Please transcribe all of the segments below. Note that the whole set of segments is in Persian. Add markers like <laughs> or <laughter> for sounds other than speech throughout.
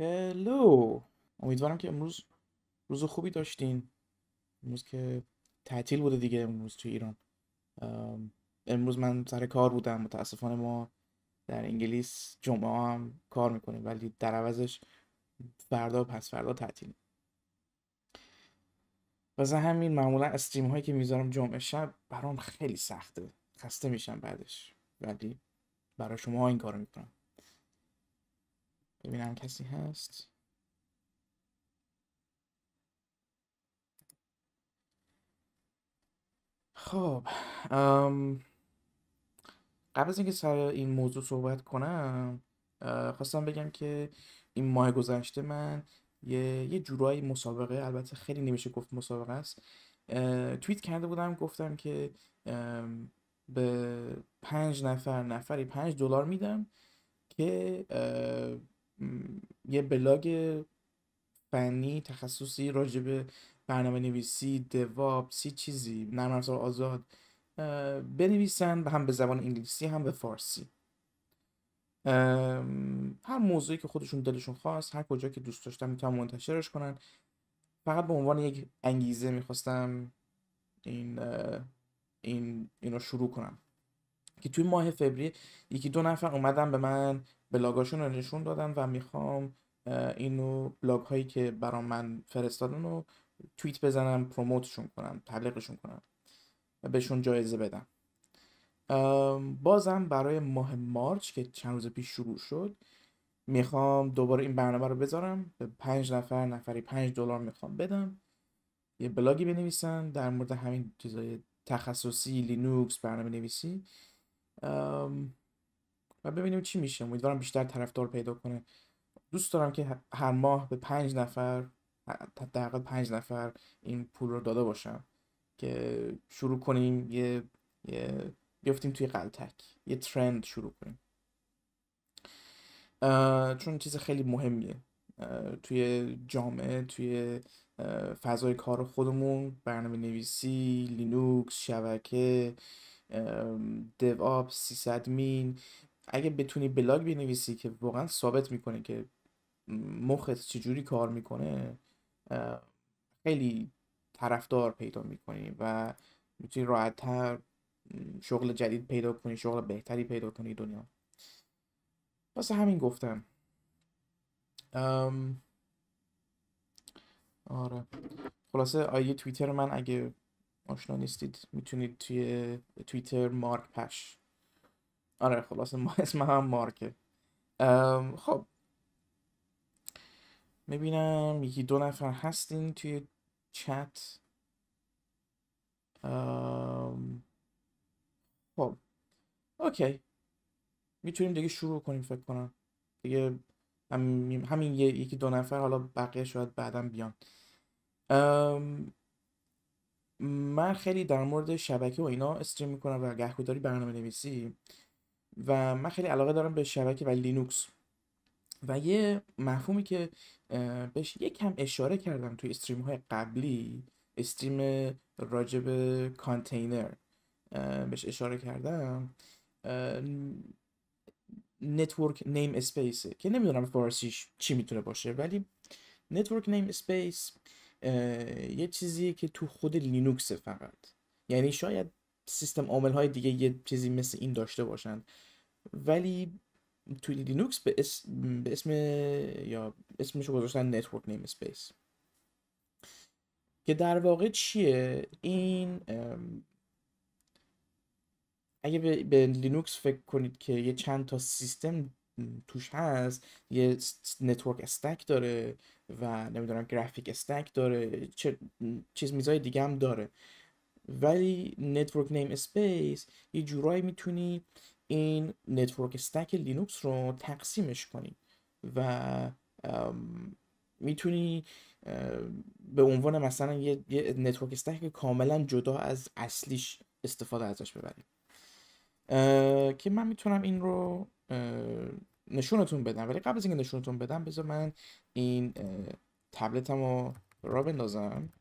هلو امیدوارم که امروز روز خوبی داشتین. امروز که تعطیل بوده دیگه امروز تو ایران. ام، امروز من سر کار بودم. متاسفانه ما در انگلیس جمعه هم کار می‌کنیم ولی در عوضش فردا و پس فردا تعطیل. واسه همین معمولا استریم هایی که می‌ذارم جمعه شب برام خیلی سخته. خسته میشم بعدش. ولی برای شما این کارو می‌کنم. ببینم کسی هست. خب ام، قبل از اینکه سر این موضوع صحبت کنم خواستم بگم که این ماه گذشته من یه یه جورایی مسابقه البته خیلی نمیشه گفت مسابقه است. توییت کرده بودم گفتم که به پنج نفر نفری پنج دلار میدم که یه بلاگ فنی تخصصی راجع به برنامه نویسی دوابس چیزی نرم افزار آزاد بنویسن هم به زبان انگلیسی هم به فارسی. هر موضوعی که خودشون دلشون خواست هر کجا که دوست داشتن می‌تونن منتشرش کنن. فقط به عنوان یک انگیزه می‌خواستم این این اینو شروع کنم. که توی ماه فوریه یکی دو نفر اومدن به من بلاگاشون رو نشون دادن و می‌خوام اینو بلاگ هایی که برام من فرستادن رو توییت بزنم پروموتشون کنم تبلیغشون کنم و بهشون جایزه بدم. بازم برای ماه مارچ که چند روز پیش شروع شد می‌خوام دوباره این برنامه رو بذارم. به پنج نفر نفری پنج دلار می‌خوام بدم. یه بلاگی بنویسن در مورد همین چیزای تخصصی لینوکس برنامه نویسی. و ببینیم چی میشه. امیدوارم بیشتر طرفدار پیدا کنه. دوست دارم که هر ماه به پنج نفر حداقل پنج نفر این پول رو داده باشم که شروع کنیم یه یه بیفتیم توی غلتک. یه trend شروع کنیم. چون چیز خیلی مهمیه. توی جامعه توی فضای کار خودمون برنامه نویسی لینوکس شبکه DevOps sysadmin اگه بتونی بلاگ بنویسی که واقعا ثابت می‌کنه که مخت چجوری کار می‌کنه خیلی طرفدار پیدا می‌کنی و می‌تونی راحتتر شغل جدید پیدا کنی شغل بهتری پیدا کنی دنیا. واسه همین گفتم. آره. خلاصه آیه توییتر من اگه آشنا نیستید. می‌تونید توی توییتر مارک پش. آره خلاصه ما اسم هم مارکه. خب. می‌بینم یکی دو نفر هستین توی چت. خب. OK. می‌تونیم دیگه شروع کنیم فکر کنم. دیگه همین همین یکی دو نفر حالا بقیه شاید بعدم بیان. من خیلی در مورد شبکه و اینا stream می‌کنم و گهگداری برنامه نویسی و من خیلی علاقه دارم به شبکه و لینوکس. و یه مفهومی که بهش یک کم اشاره کردم توی stream های قبلی stream راجب کانتینر. بهش اشاره کردم. network namespace ه که نمی‌دونم فارسیش چی می‌تونه باشه ولی network namespace یه چیزیه که تو خود لینوکسه فقط. یعنی شاید سیستم عامل های دیگه یه چیزی مثل این داشته باشن ولی توی لینوکس به اسم, به اسم یا اسمشو گذاشتن network namespace. که در واقع چیه؟ این اگه به, به لینوکس فکر کنید که یه چند تا سیستم توش هست یه network stack داره و نمی‌دونم graphic stack داره چه چیز میزای دیگه هم داره. ولی network namespace یه جورایی می‌تونی این network stack لینوکس رو تقسیمش کنی و می‌تونی به عنوان مثلا یه, یه network stack کاملا جدا از اصلیش استفاده ازش ببری. که من می‌تونم این رو نشونتون بدم. ولی قبل از اینکه نشونتون بدم بذار من این اه، تبلتم رو راه بندازم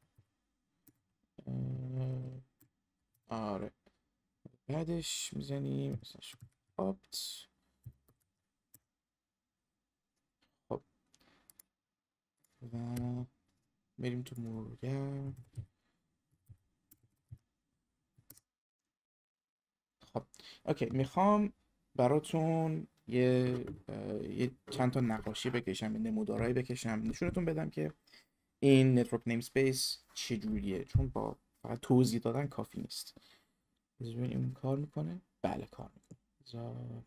آره. بعدش می‌زنیم. آپت خب. و بریم تو مرورگر خب. اوکی. می‌خوام براتون یه, یه چند تا نقاشی بکشم یه نمودارهایی بکشم. نشونتون بدم که این network namespace چجوریه. چون با فقط توضیح دادن کافی نیست. ببینیم کار می‌کنه. بله کار می‌کنه. بذار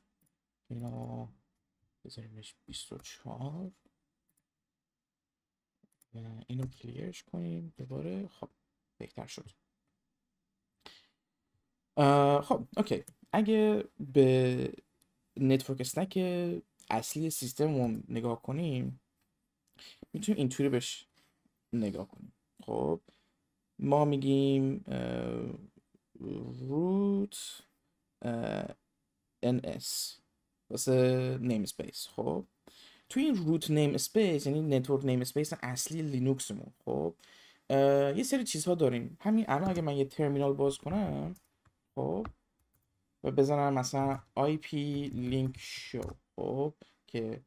اینا بذاریمش 24 و اینو clear ش کنیم. دوباره. خب بهتر شد. خب اوکی. اگه به network stack اصلی سیستممون نگاه کنیم می‌تونیم اینطوری بهش نگاه کنیم. خب ما میگیم root ns. واسه namespace. خب تو این root namespace یعنی network namespace اصلی لینوکسمون. خب یه سری چیزها داریم. همین الان اگه من یه ترمینال باز کنم خب و بزنم مثلا IP link show خب که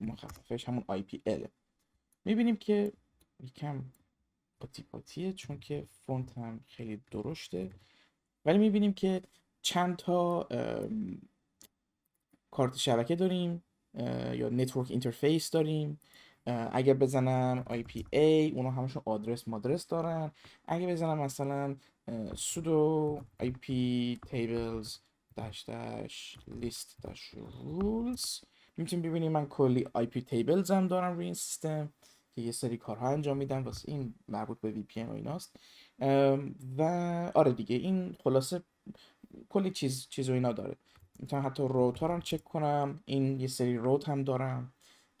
مخففش همون IP L می‌بینیم که یکم پاتی پاتیه چون که فونت هم خیلی درشته. ولی می‌بینیم که چند تا کارت شبکه داریم یا network interface داریم. اگر بزنم IP A اونا همشون آدرس مادرس دارن. اگه بزنم مثلا sudo IP tables dash dash list dash rules می‌تونیم ببینیم من کلی IP tables هم دارم روی این سیستم که یه سری کارها انجام میدم واسه این مربوط به VPN و ایناست. و آره دیگه این خلاصه کلی چیز چیز و اینا داره. می‌تونم حتی روت ها رو چک کنم این یه سری روت هم دارم.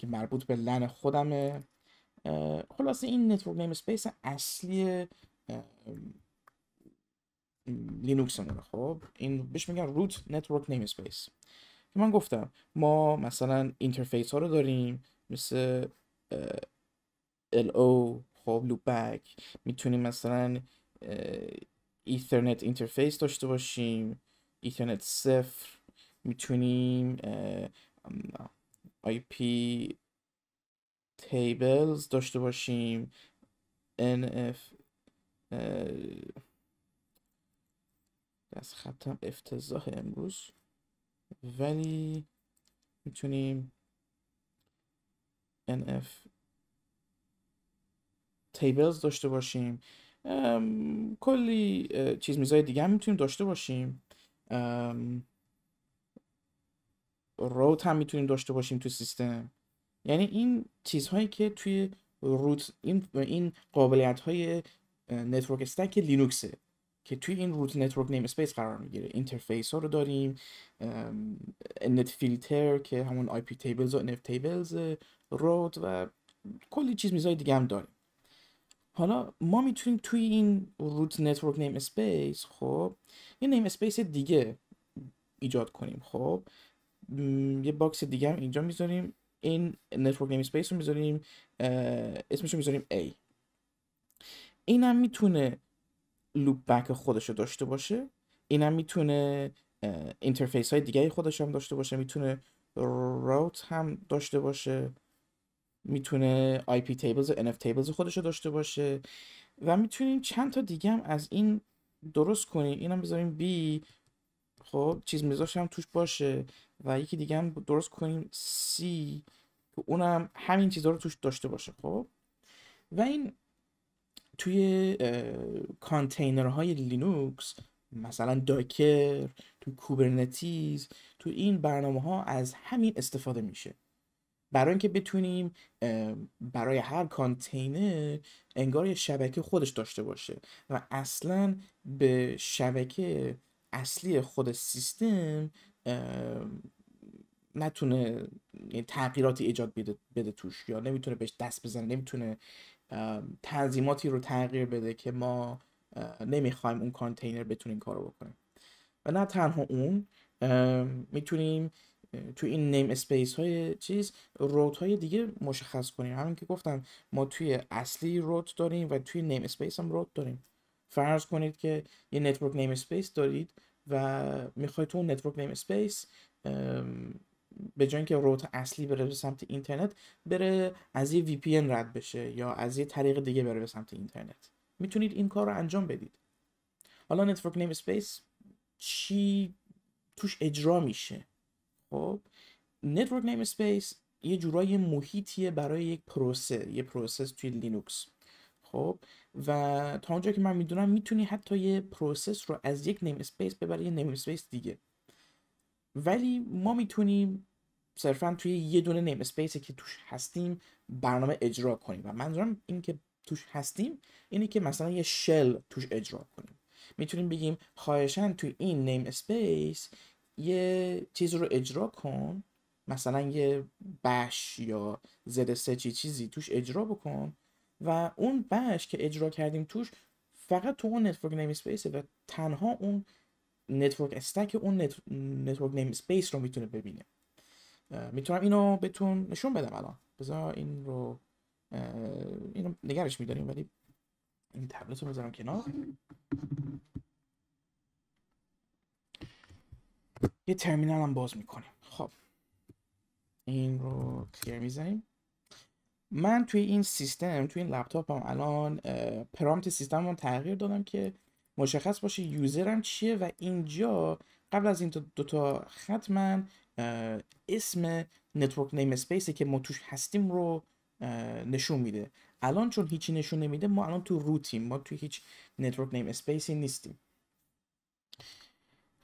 که مربوط به لن خودمه. خلاصه این network namespace اصلی لینوکس مونه خب این بهش میگن root network namespace. که من گفتم ما مثلا interface ها رو داریم مثل LO خب loopback. می‌تونیم مثلا ethernet interface داشته باشیم ethernet صفر. می‌تونیم IP tables داشته باشیم. NF دست خطم افتضاح امروز. ولی می‌تونیم NF tables داشته باشیم. کلی چیز میزای دیگه هم می‌تونیم داشته باشیم. route هم می‌تونیم داشته باشیم تو سیستم. یعنی این چیزهایی که توی root این این قابلیت های network stack لینوکسه که توی این root network namespace قرار می‌گیره. interface ها رو داریم netfilter که همون IP tables و NF تیبلز route و کلی چیز میزای دیگه هم داریم. حالا ما می‌تونیم توی این root network namespace خب یه namespace دیگه ایجاد کنیم. خب یه box دیگه هم اینجا می‌ذاریم. این network namespace رو می‌ذاریم اسمش رو می‌ذاریم A. این هم می‌تونه loopback خودش رو داشته باشه. این هم می‌تونه interface های دیگه خودش هم داشته باشه. می‌تونه route هم داشته باشه. می‌تونه IP tables و NF tables خودش رو داشته باشه. و می‌تونیم چند تا دیگه هم از این درست کنیم. اینم بذاریم B. خب چیز میذاش هم توش باشه. و یکی دیگه هم درست کنیم C که اونم همین چیزها رو توش داشته باشه خب؟ و این توی کانتینرهای لینوکس مثلا داکر تو کوبرنتیز تو این برنامه ها از همین استفاده میشه. برای اینکه بتونیم برای هر کانتینر انگار یه شبکه خودش داشته باشه و اصلا به شبکه اصلی خود سیستم نتونه تغییراتی ایجاد بده, بده توش یا نمی‌تونه بهش دست بزنه نمی‌تونه تنظیماتی رو تغییر بده که ما نمی‌خوایم اون کانتینر بتونیم کارو بکنیم. و نه تنها اون می‌تونیم توی این namespace های چیز route های دیگه مشخص کنیم. همین که گفتم ما توی اصلی route داریم و توی namespace هم route داریم. فرض کنید که یه network namespace دارید و می‌خواید تو network namespace به جای اینکه route اصلی بره به سمت اینترنت بره از یه VPN رد بشه یا از یه طریق دیگه بره به سمت اینترنت. می‌تونید این کار رو انجام بدید. حالا network namespace چی؟ توش اجرا میشه. خب network namespace یه جورایی محیطیه برای یک پروسه یه process توی لینوکس. خب و تا اونجا که من می‌دونم می‌تونی حتی یه process رو از یک namespace ببری یه namespace دیگه. ولی ما می‌تونیم صرفا توی یه دونه namespace ی که توش هستیم برنامه اجرا کنیم. و منظورم این که توش هستیم اینه که مثلا یه shell توش اجرا کنیم. می‌تونیم بگیم خواهشن توی این namespace یه چیز رو اجرا کن مثلا یه bash یا ZSH چیزی توش اجرا بکن و اون bash که اجرا کردیم توش فقط تو اون network namespace ه و تنها اون network stack اون network namespace رو می‌تونه ببینه. می‌تونم اینو بهتون نشون بدم الان. بذار این رو اینو نگرش میداریم ولی این تبلت رو بذارم کنار. یه ترمینال هم باز می‌کنیم. خب. این رو کلیر می‌زنیم. من توی این سیستم توی این لپتاپم الان پرامپت سیستم رو تغییر دادم که مشخص باشه یوزرم چیه و اینجا قبل از این دو تا خط من اسم network namespace ی که ما توش هستیم رو نشون میده. الان چون هیچی نشون نمیده ما الان تو root یم ما توی هیچ network namespace ی نیستیم.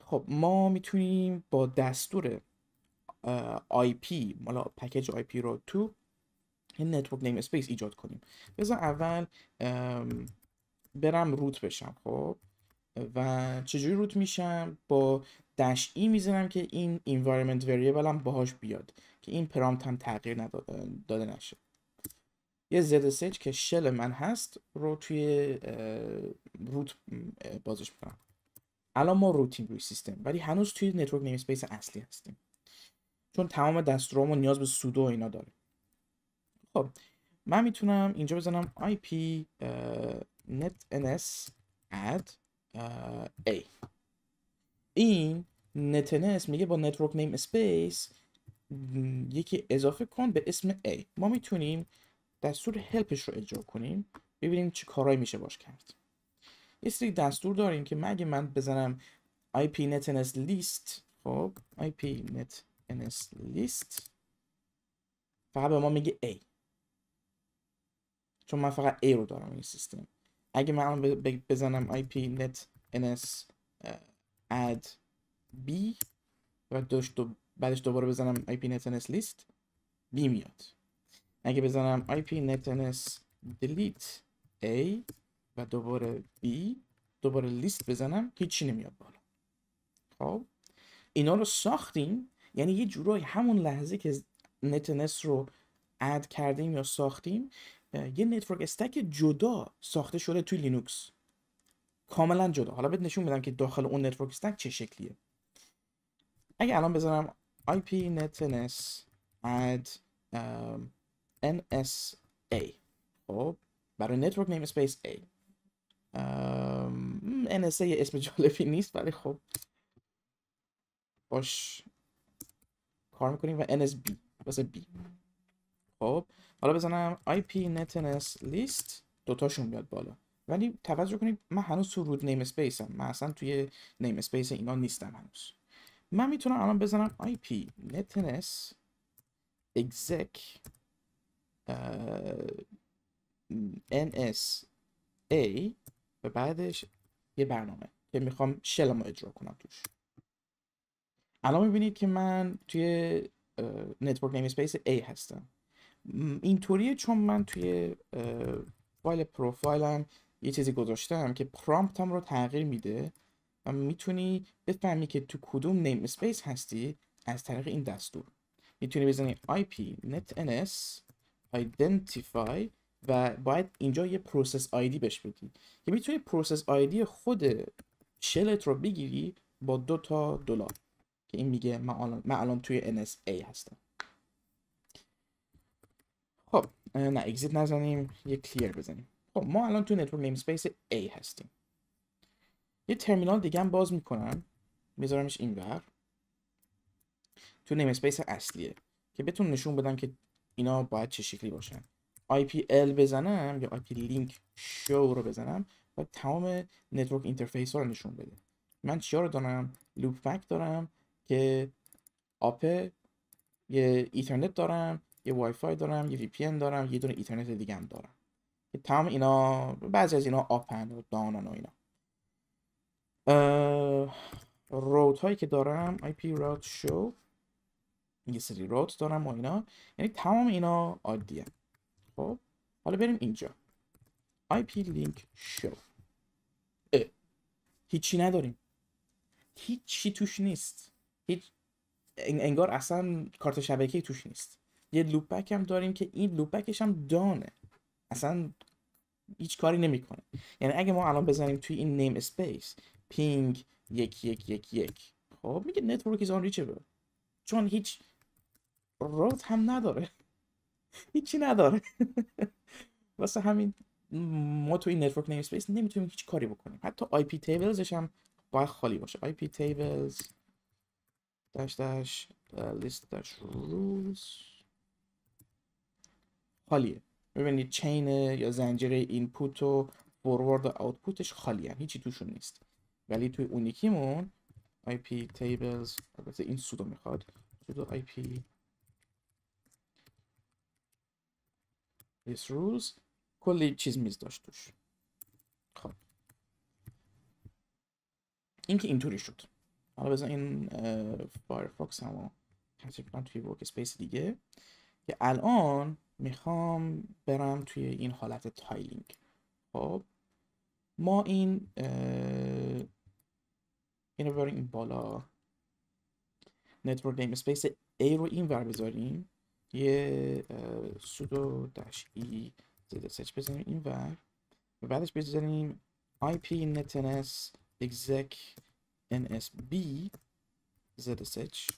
خب ما می‌تونیم با دستور IP مالا package IP رو تو این network namespace ایجاد کنیم. بذار اول برم root بشم خب؟ و چجوری root میشم؟ با dash E می‌زنم که این environment variable هم باهاش بیاد که این prompt هم تغییر داده نشه. یه ZSH که shell من هست رو توی root بازش می‌کنم. الان ما root یم روی سیستم ولی هنوز توی network namespace اصلی هستیم. چون تمام دستورامون نیاز به sudo اینا داره خب من می‌تونم اینجا بزنم IP netns add a. این netns میگه با network namespace یکی اضافه کن به اسم A. ما می‌تونیم دستور help ش رو اجرا کنیم ببینیم چه کارهایی میشه باش کرد. یه سری دستور داریم که مگه من بزنم IP netns list خب IP netns list فقط به ما میگه A. چون من فقط A رو دارم این سیستم. اگه من بزنم IP net ns add b و بعدش دوباره بزنم IP net ns list b میاد. اگه بزنم IP net ns delete a و دوباره b دوباره لیست بزنم هیچی نمیاد بالا. خب؟ اینا رو ساختیم یعنی یه جورایی همون لحظه که netns رو add کردیم یا ساختیم یه network stack جدا ساخته شده توی لینوکس. کاملا جدا. حالا بهت نشون میدم که داخل اون network stack چه شکلیه. اگه الان بذارم IP netns add um, NSA خب برای network namespace A um, NSA یه اسم جالبی نیست ولی خب. باش. کار می‌کنیم و NSB واسه B. خب. حالا بزنم IP netns list دوتاشون بیاد بالا. ولی توجه کنید من هنوز تو رود نیم هم من اصلا توی نیم اسپیس اینا نیستم هنوز. من می‌تونم الان بزنم IP netns exec ns a و بعدش یه برنامه که می‌خوام shell مو اجرا کنم توش. الان می‌بینید که من توی network namespace A هستم. اینطوریه چون من توی فایل پروفایلم یه چیزی گذاشتم که prompt م رو تغییر میده و می‌تونی بفهمی که تو کدوم namespace هستی از طریق این دستور. می‌تونی بزنی IP netns identify و باید اینجا یه process ID بهش بدی. که می‌تونی process ID خود shell ت رو بگیری با دو تا دلار که این میگه من الان توی NSA هستم خب نه exit نزنیم یه clear بزنیم. خب ما الان تو network namespace A هستیم. یه ترمینال دیگه هم باز می‌کنم میذارمش این ور تو namespace اصلیه. که بتون نشون بدم که اینا باید چه شکلی باشن. IP L بزنم یا IP link show رو بزنم و تمام network interface ها رو نشون بده. من چیا رو دارم؟ loopback دارم که up یه Ethernet دارم یه وای فای دارم یه VPN دارم یه دونه Ethernet دیگه هم دارم. که تمام اینا بعضی از اینا up ن و down ن و اینا. روت هایی که دارم IP route show یه سری روت دارم و اینا. یعنی تمام اینا عادیه. خب حالا بریم اینجا. IP link show اه. هیچی نداریم. هیچی توش نیست. هیچ انگار اصلا کارت شبکه توش نیست. یه لوپ بک هم داریم که این لوپ بکش هم دانه. اصلا هیچ کاری نمی‌کنه. یعنی اگه ما الان بزنیم توی این namespace ping یک یک یک یک. خب میگه network is unreachable. چون هیچ route هم نداره. هیچی نداره. <laughs> واسه همین ما تو این network namespace نمی‌تونیم هیچ کاری بکنیم. حتی iptables ش هم باید خالی باشه. iptables dash dash list dash rules خالیه. ببینید chain یا زنجیره input و forward و output ش خالیه. هیچی توشون نیست. ولی توی اونیکیمون IP tables البته این sudo می‌خواد. sudo IP this rules. کلی چیز میز داشت توش. خب. این که اینطوری شد. حالا بذار این فایرفاکس هم کنم توی workspace دیگه. که الان می‌خوام برم توی این حالت tiling. خب ما این اینو ببریم این بالا. network namespace A رو این ور بذاریم. یه sudo dash E zsh بزنیم این ور. و بعدش بزنیم IP netns exec nsb زد سچ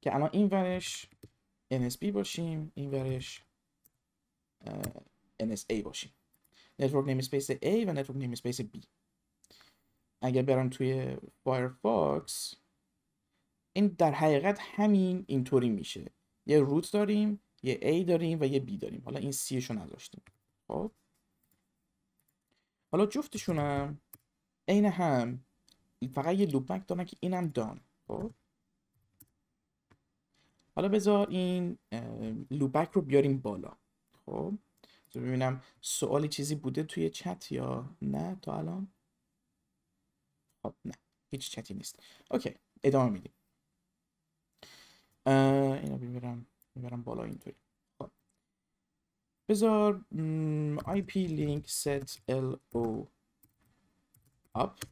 که الان این ورش NSB باشیم این ورش NSA باشیم. network namespace A و network namespace B. اگر برم توی فایرفاکس این در حقیقت همین اینطوری میشه. یه root داریم یه A داریم و یه B داریم. حالا این C شو نذاشتیم. خب؟ حالا جفتشونم عین هم فقط یه loopback دارن که اینم down خب؟ حالا بذار این loopback رو بیاریم بالا. خب؟ ببینم سوالی چیزی بوده توی چت یا نه تا الان؟ خب نه. هیچ چتی نیست. okay ادامه میدیم. اینا می‌برم می‌برم بالا اینطوری. خب. بذار IP link set LO up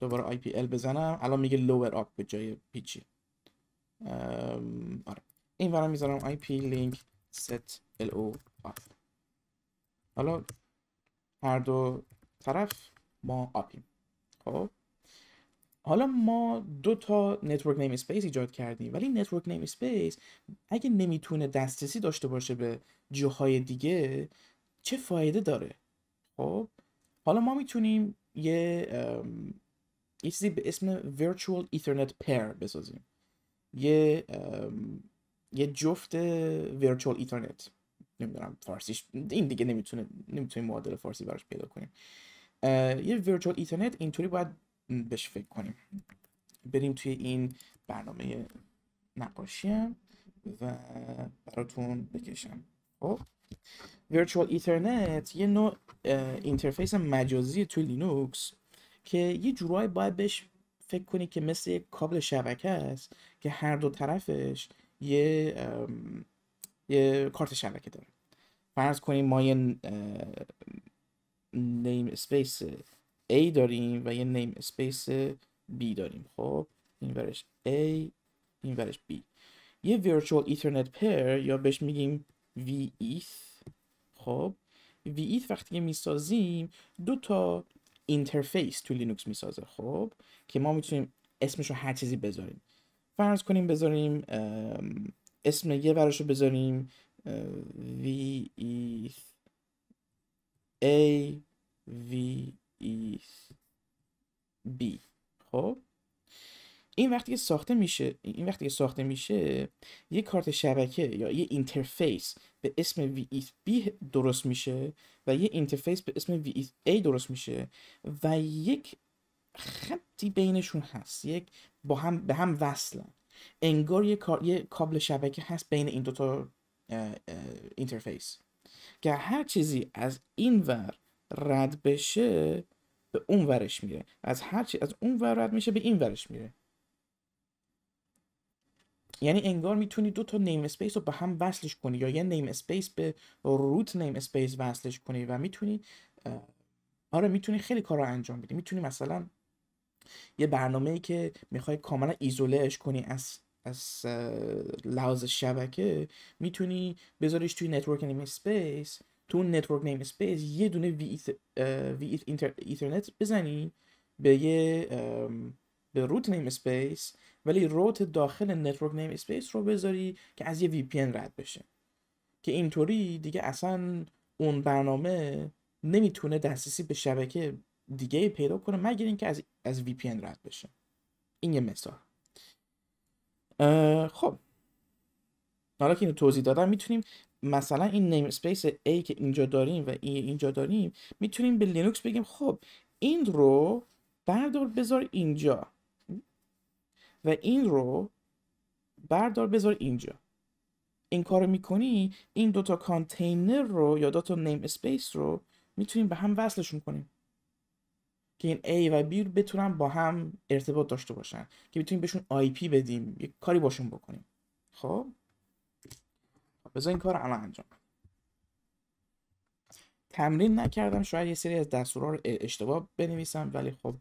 دوباره IP L بزنم. الان میگه lower up به جای پیچی. آره. این ورم می‌ذارم IP link set LO حالا هر دو طرف ما up یم. خب؟ حالا ما دو تا network namespace ایجاد کردیم ولی network namespace اگه نمی‌تونه دسترسی داشته باشه به جاهای دیگه چه فایده داره؟ خب؟ حالا ما می‌تونیم یه یه چیزی به اسم Virtual Ethernet Pair بسازیم. یه یه جفت Virtual Ethernet. نمی‌دونم فارسیش. این دیگه نمی‌تونه نمی‌تونیم معادل فارسی براش پیدا کنیم. یه ورچوال ایترنت اینطوری باید بهش فکر کنیم. بریم توی این برنامه نقاشیم و براتون بکشم. خب. virtual Ethernet یه نوع interface مجازی توی لینوکس که یه جورایی باید بهش فکر کنی که مثل یک کابل شبکه است که هر دو طرفش یه یه کارت شبکه داره فرض کنیم ما یه namespace A داریم و یه namespace B داریم. خب این ورش A این ورش B. یه virtual ethernet pair یا بهش میگیم VETH خب VETH وقتی که می‌سازیم دو تا interface تو لینوکس می‌سازه. خب که ما می‌تونیم اسمش رو هر چیزی بذاریم. فرض کنیم بذاریم اسم یه ورش رو بذاریم VETH A V E B. خب؟ این وقتی که ساخته میشه این وقتی که ساخته میشه یه کارت شبکه یا یه interface به اسم VETH درست میشه و یه interface به اسم VETH درست میشه و یک خطی بینشون هست یک با هم به هم وصلن. انگار یه, یه کابل شبکه هست بین این دوتا interface که هر چیزی از این ور رد بشه به اون ورش میره. از هر چی از اون ور رد میشه به این ورش میره. یعنی انگار می‌تونی دو تا namespace رو به هم وصلش کنی یا یه namespace به root namespace وصلش کنی و می‌تونی آره می‌تونی خیلی کار رو انجام بدی. می‌تونی مثلا یه برنامه ای که می‌خوای کاملا isolateش کنی از از لحاظ شبکه می‌تونی بذاریش توی network namespace تو اون network namespace یه دونه v, v ethernet بزنی به یه به root namespace ولی route داخل network namespace رو بذاری که از یه VP رد بشه. که اینطوری دیگه اصلا اون برنامه نمی‌تونه دسترسی به شبکه دیگه پیدا کنه مگر اینکه از از VP رد بشه. این یه مثال. خب. حالا که اینو توضیح دادم می‌تونیم مثلا این namespace A که اینجا داریم و اینجا داریم می‌تونیم به لینوکس بگیم خب این رو بردار بذار اینجا. و این رو بردار بذار اینجا. این کار رو می‌کنی این دوتا کانتینر رو یا دوتا namespace رو می‌تونیم به هم وصلشون کنیم. که این A و B بتونن با هم ارتباط داشته باشن که بتونیم بهشون IP بدیم یک کاری باشون بکنیم. خب؟ بذار این کار الان انجام تمرین نکردم شاید یه سری از دستورها رو اشتباه بنویسم ولی خب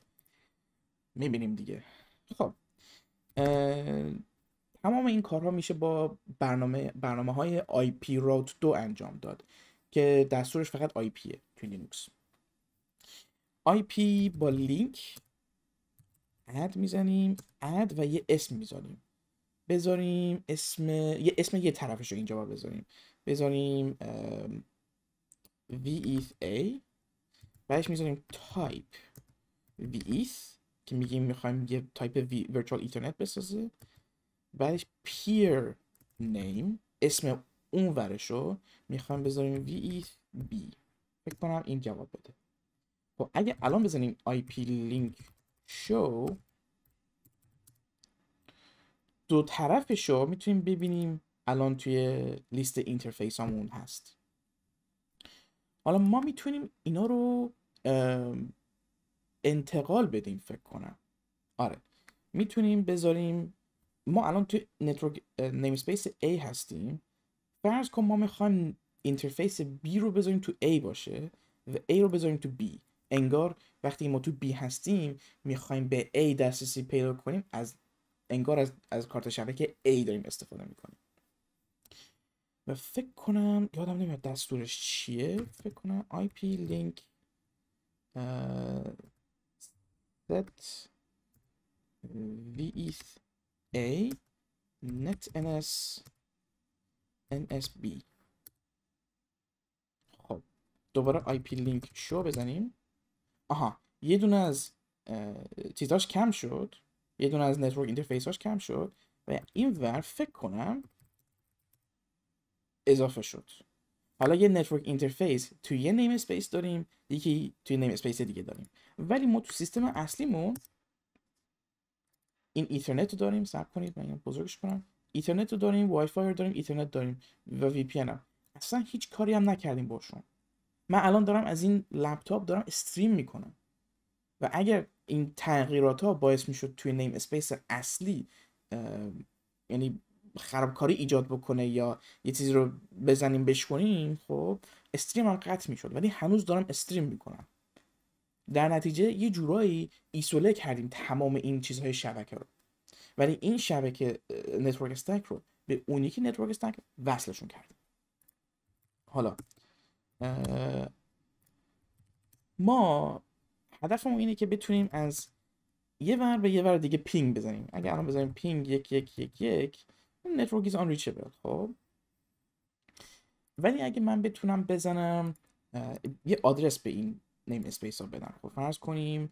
می‌بینیم دیگه. خب تمام این کارها میشه با برنامه برنامه های IP Route 2 انجام داد که دستورش فقط IPه توی لینوکس. IP با link add می‌زنیم. add و یه اسم می‌ذاریم. بذاریم اسم یه اسم یه طرفش رو اینجا بذاریم. بذاریم VETH بعدش می‌ذاریم type VETH که میگیم می‌خوایم یه type virtual ethernet بسازه. بعدش peer name. اسم اون ورش رو می‌خوایم بذاریم VETH فکر کنم این جواب بده. خب اگه الان بزنیم IP link show دو طرفش رو می‌تونیم ببینیم الان توی لیست اینترفیس همون هست. حالا ما می‌تونیم اینا رو انتقال بدیم فکر کنم. آره می‌تونیم بذاریم ما الان توی network namespace A هستیم. فرض کن ما می‌خوایم interface B رو بذاریم تو A باشه و A رو بذاریم تو B. انگار وقتی ما تو B هستیم می‌خوایم به A دسترسی پیدا کنیم از انگار از, از کارت شبکه A داریم استفاده می‌کنیم. و فکر کنم یادم نمیاد دستورش چیه فکر کنم IP link set veth a netns nsb خب دوباره IP link show بزنیم. آها یه دونه از چیزاش کم شد یه دونه از network interfaceاش کم شد و این ور فکر کنم اضافه شد. حالا یه network interface توی یه namespace داریم یکی توی namespace دیگه داریم. ولی ما تو سیستم اصلیمون این ethernet رو داریم صبر کنید من بزرگش کنم. ethernet رو داریم وای فای رو داریم ethernet داریم و VP هم. اصلا هیچ کاری هم نکردیم باشون. من الان دارم از این لپتاپ دارم stream می‌کنم. و اگر این تغییرات ها باعث می‌شد توی namespace اصلی یعنی خرابکاری ایجاد بکنه یا یه چیزی رو بزنیم بشکنیم خب stream هم قطع می‌شد. ولی هنوز دارم stream می‌کنم. در نتیجه یه جورایی ایسوله کردیم تمام این چیزهای شبکه رو. ولی این شبکه network stack رو به اون یکی network stack وصلشون کردیم. حالا ما هدفمون اینه که بتونیم از یه ور به یه ور دیگه ping بزنیم. اگه الان بزنیم ping یک یک یک یک network is unreachable خب؟ ولی اگه من بتونم بزنم یه آدرس به این namespace ها بدم. خب فرض کنیم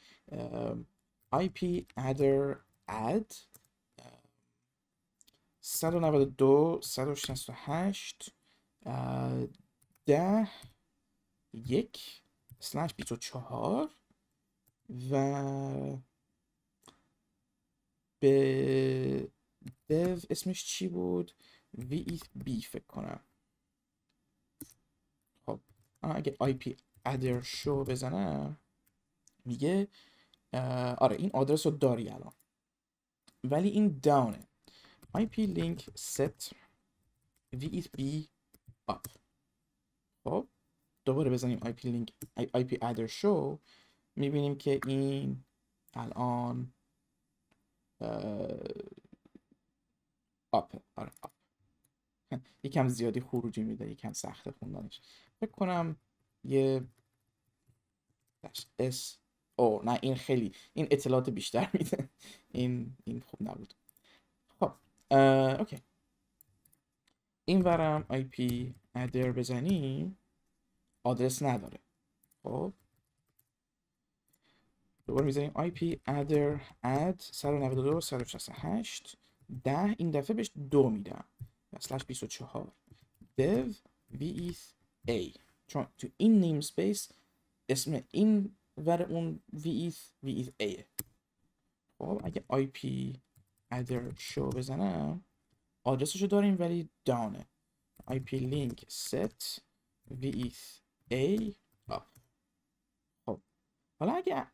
IP addr add 192 168 ده یک سلش 24 و به dev اسمش چی بود؟ بی فکر کنم. خب اگه IP ادر شو بزنم میگه آره این آدرس رو داری الان. ولی این داونه IP link set v up. خب دوباره بزنیم IP link IP ادر شو. می‌بینیم که این الان آپ آره آپ یکم زیادی خروجی میده یکم سخت خوندنش. فکر کنم یه اس او نه این خیلی این اطلاعات بیشتر <laughs> میده. این این خوب نبود. خب okay. این ورم IP addr بزنیم. آدرس نداره. خب؟ دوباره می‌زنیم IP addr add 192 168 ده این دفعه بهش دو میدم. slash 24 dev veth a. چون تو این namespace اسم این ور اون v v a. خب اگه IP adder show بزنم آدرسشو داریم ولی دانه IP link set v a خب. حالا اگه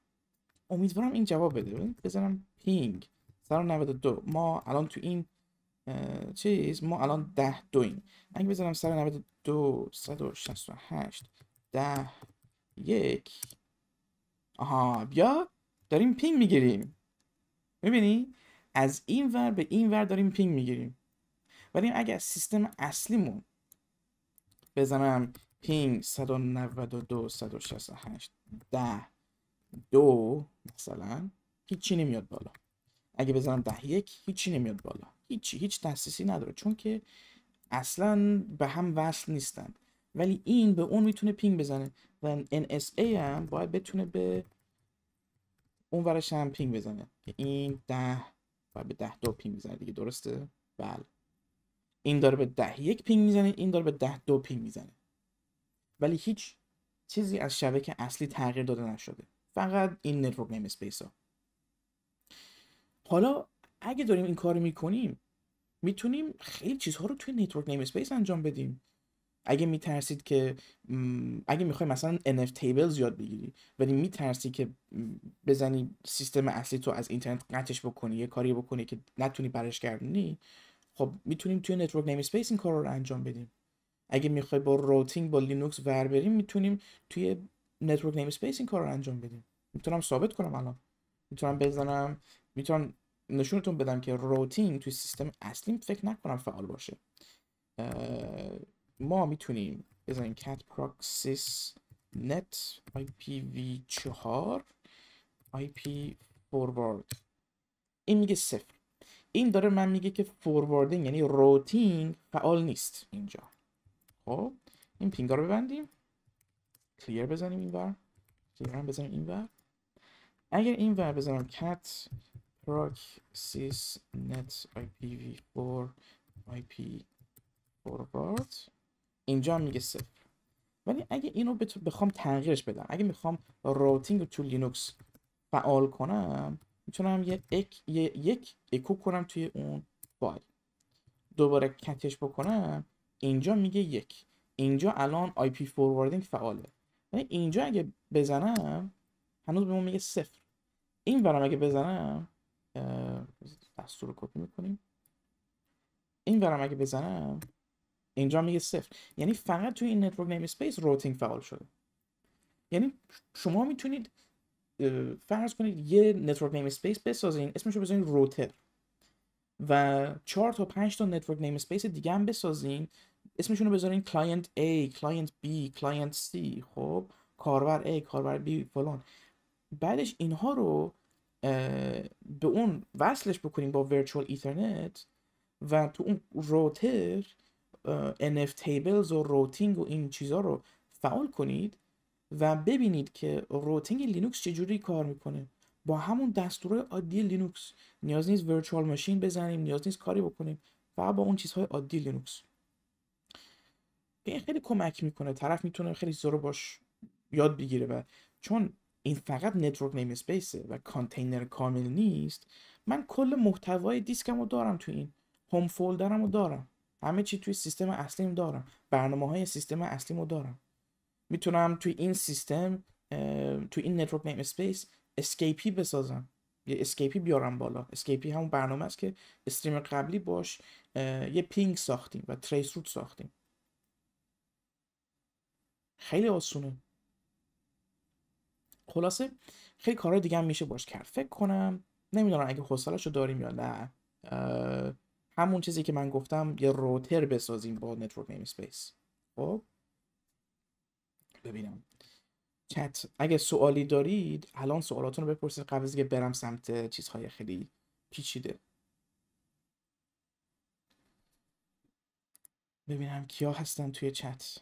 امیدوارم این جواب بده. بزنم پینگ. 192 ما الان تو این چیز ما الان 10 دویم اگه بزنم 192 168 10 یک. آها بیا داریم ping می‌گیریم. می‌بینی؟ از این ور به این ور داریم ping می‌گیریم. ولی اگه از سیستم اصلیمون بزنم ping 192 168 10 دو مثلا هیچی نمیاد بالا. اگه بزنم ده یک هیچی نمیاد بالا. هیچی هیچ تاسیسی نداره. چون که اصلا به هم وصل نیستن ولی این به اون می‌تونه ping بزنه. و NSA هم باید بتونه به اون ورش هم ping بزنه. که این ده باید به ده دو ping بزنه دیگه. درسته؟ بله. این داره به ده یک ping می‌زنه این داره به ده دو ping می‌زنه. ولی هیچ چیزی از شبکه اصلی تغییر داده نشده. فقط این network namespace ها. حالا اگه داریم این کار می‌کنیم می‌تونیم خیلی چیزها رو توی network namespace انجام بدیم. اگه میترسید که اگه می‌خوای مثلا nftables یاد بگیری ولی میترسی که بزنی سیستم اصلی تو از اینترنت قطعش بکنی یه کاری بکنی که نتونی برش گردونی خب می‌تونیم توی network namespace این کار رو انجام بدیم. اگه می‌خوای با routing با لینوکس ور بریم می‌تونیم توی network namespace این کار رو انجام بدیم. می‌تونم ثابت کنم الان. می‌تونم بزنم. می‌تونم نشونتون بدم که روتین توی سیستم اصلی فکر نکنم فعال باشه. ما می‌تونیم بزنیم cat proxys net ipv4 ip forward این میگه صفر. این داره من میگه که فورواردینگ یعنی روتین فعال نیست اینجا. خب این ping ا رو ببندیم. clear بزنیم این ور. clear هم بزنیم این ور. اگر این ور بزنم cat proc sys net ipv4 ip forward. اینجا هم میگه صفر. ولی اگه اینو بخوام تغییرش بدم اگه می‌خوام routing رو تو لینوکس فعال کنم می‌تونم یه یک یک اکو کنم توی اون فایل دوباره cat ش بکنم. اینجا میگه یک. اینجا الان IP forwarding فعاله. یعنی اینجا اگه بزنم هنوز به ما میگه صفر. این برام اگه بزنم دستور رو کپی می‌کنیم. این برام اگه بزنم اینجا میگه صفر. یعنی فقط توی این network namespace routing فعال شده. یعنی شما می‌تونید فرض کنید یه network namespace بسازین اسمش رو بزنید router و چهار تا پنج تا network namespace دیگه هم بسازین. اسمشون رو بذارین client A client B client C. خب کاربر A کاربر B فلان. بعدش اینها رو به اون وصلش بکنیم با virtual ethernet و تو اون router nftables و routing و این چیزها رو فعال کنید و ببینید که routing لینوکس چجوری کار می‌کنه. با همون دستورهای عادی لینوکس نیاز نیست virtual machine بزنیم نیاز نیست کاری بکنیم. فقط با اون چیزهای عادی لینوکس این خیلی کمک می‌کنه طرف می‌تونه خیلی رو باش یاد بگیره و چون این فقط network namespace ه و کانتینر کامل نیست من کل محتوای دیسکم رو دارم تو این home folder م دارم. همه چی توی سیستم اصلیم دارم. برنامه های سیستم اصلیم رو دارم. می‌تونم توی این سیستم توی این network namespace Scapy بسازم. یه Scapy بیارم بالا. Scapy همون برنامه است که stream قبلی باش یه ping ساختیم و traceroute ساختیم. خیلی آسونه. خلاصه خیلی کارهای دیگه هم میشه باش کرد. فکر کنم نمی‌دونم اگه حوصله‌شو رو داریم یا نه همون چیزی که من گفتم یه router بسازیم با network namespace. خب؟ ببینم. چت اگه سوالی دارید الان سوالاتون رو بپرسید. قبل از اینکه برم سمت چیزهای خیلی پیچیده. ببینم کیا هستن توی چت.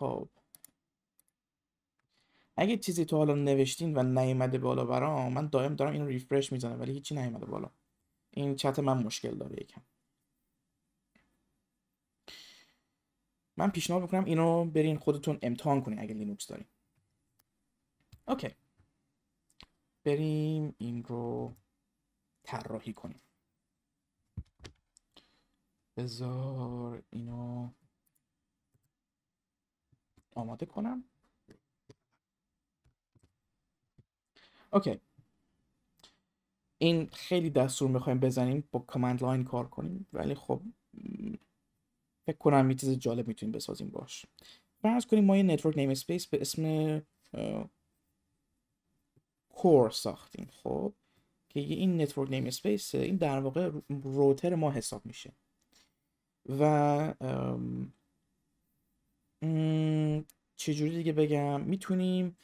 خب. اگه چیزی تو حالا نوشتین و نیومده بالا برام من دائم دارم اینو refresh می‌زنم ولی هیچی نیومده بالا. این چت من مشکل داره یکم. من پیشنهاد می‌کنم اینو برین خودتون امتحان کنین اگه لینوکس دارین. okay. بریم این رو طراحی کنیم. بذار اینو آماده کنم. okay این خیلی دستور می‌خوایم بزنیم با command line کار کنیم ولی خب فکر کنم یه چیز جالب می‌تونیم بسازیم باش. فرض کنیم ما یه network namespace به اسم core ساختیم خب؟ که این network namespace این در واقع router ما حساب میشه. و چجوری دیگه بگم؟ می‌تونیم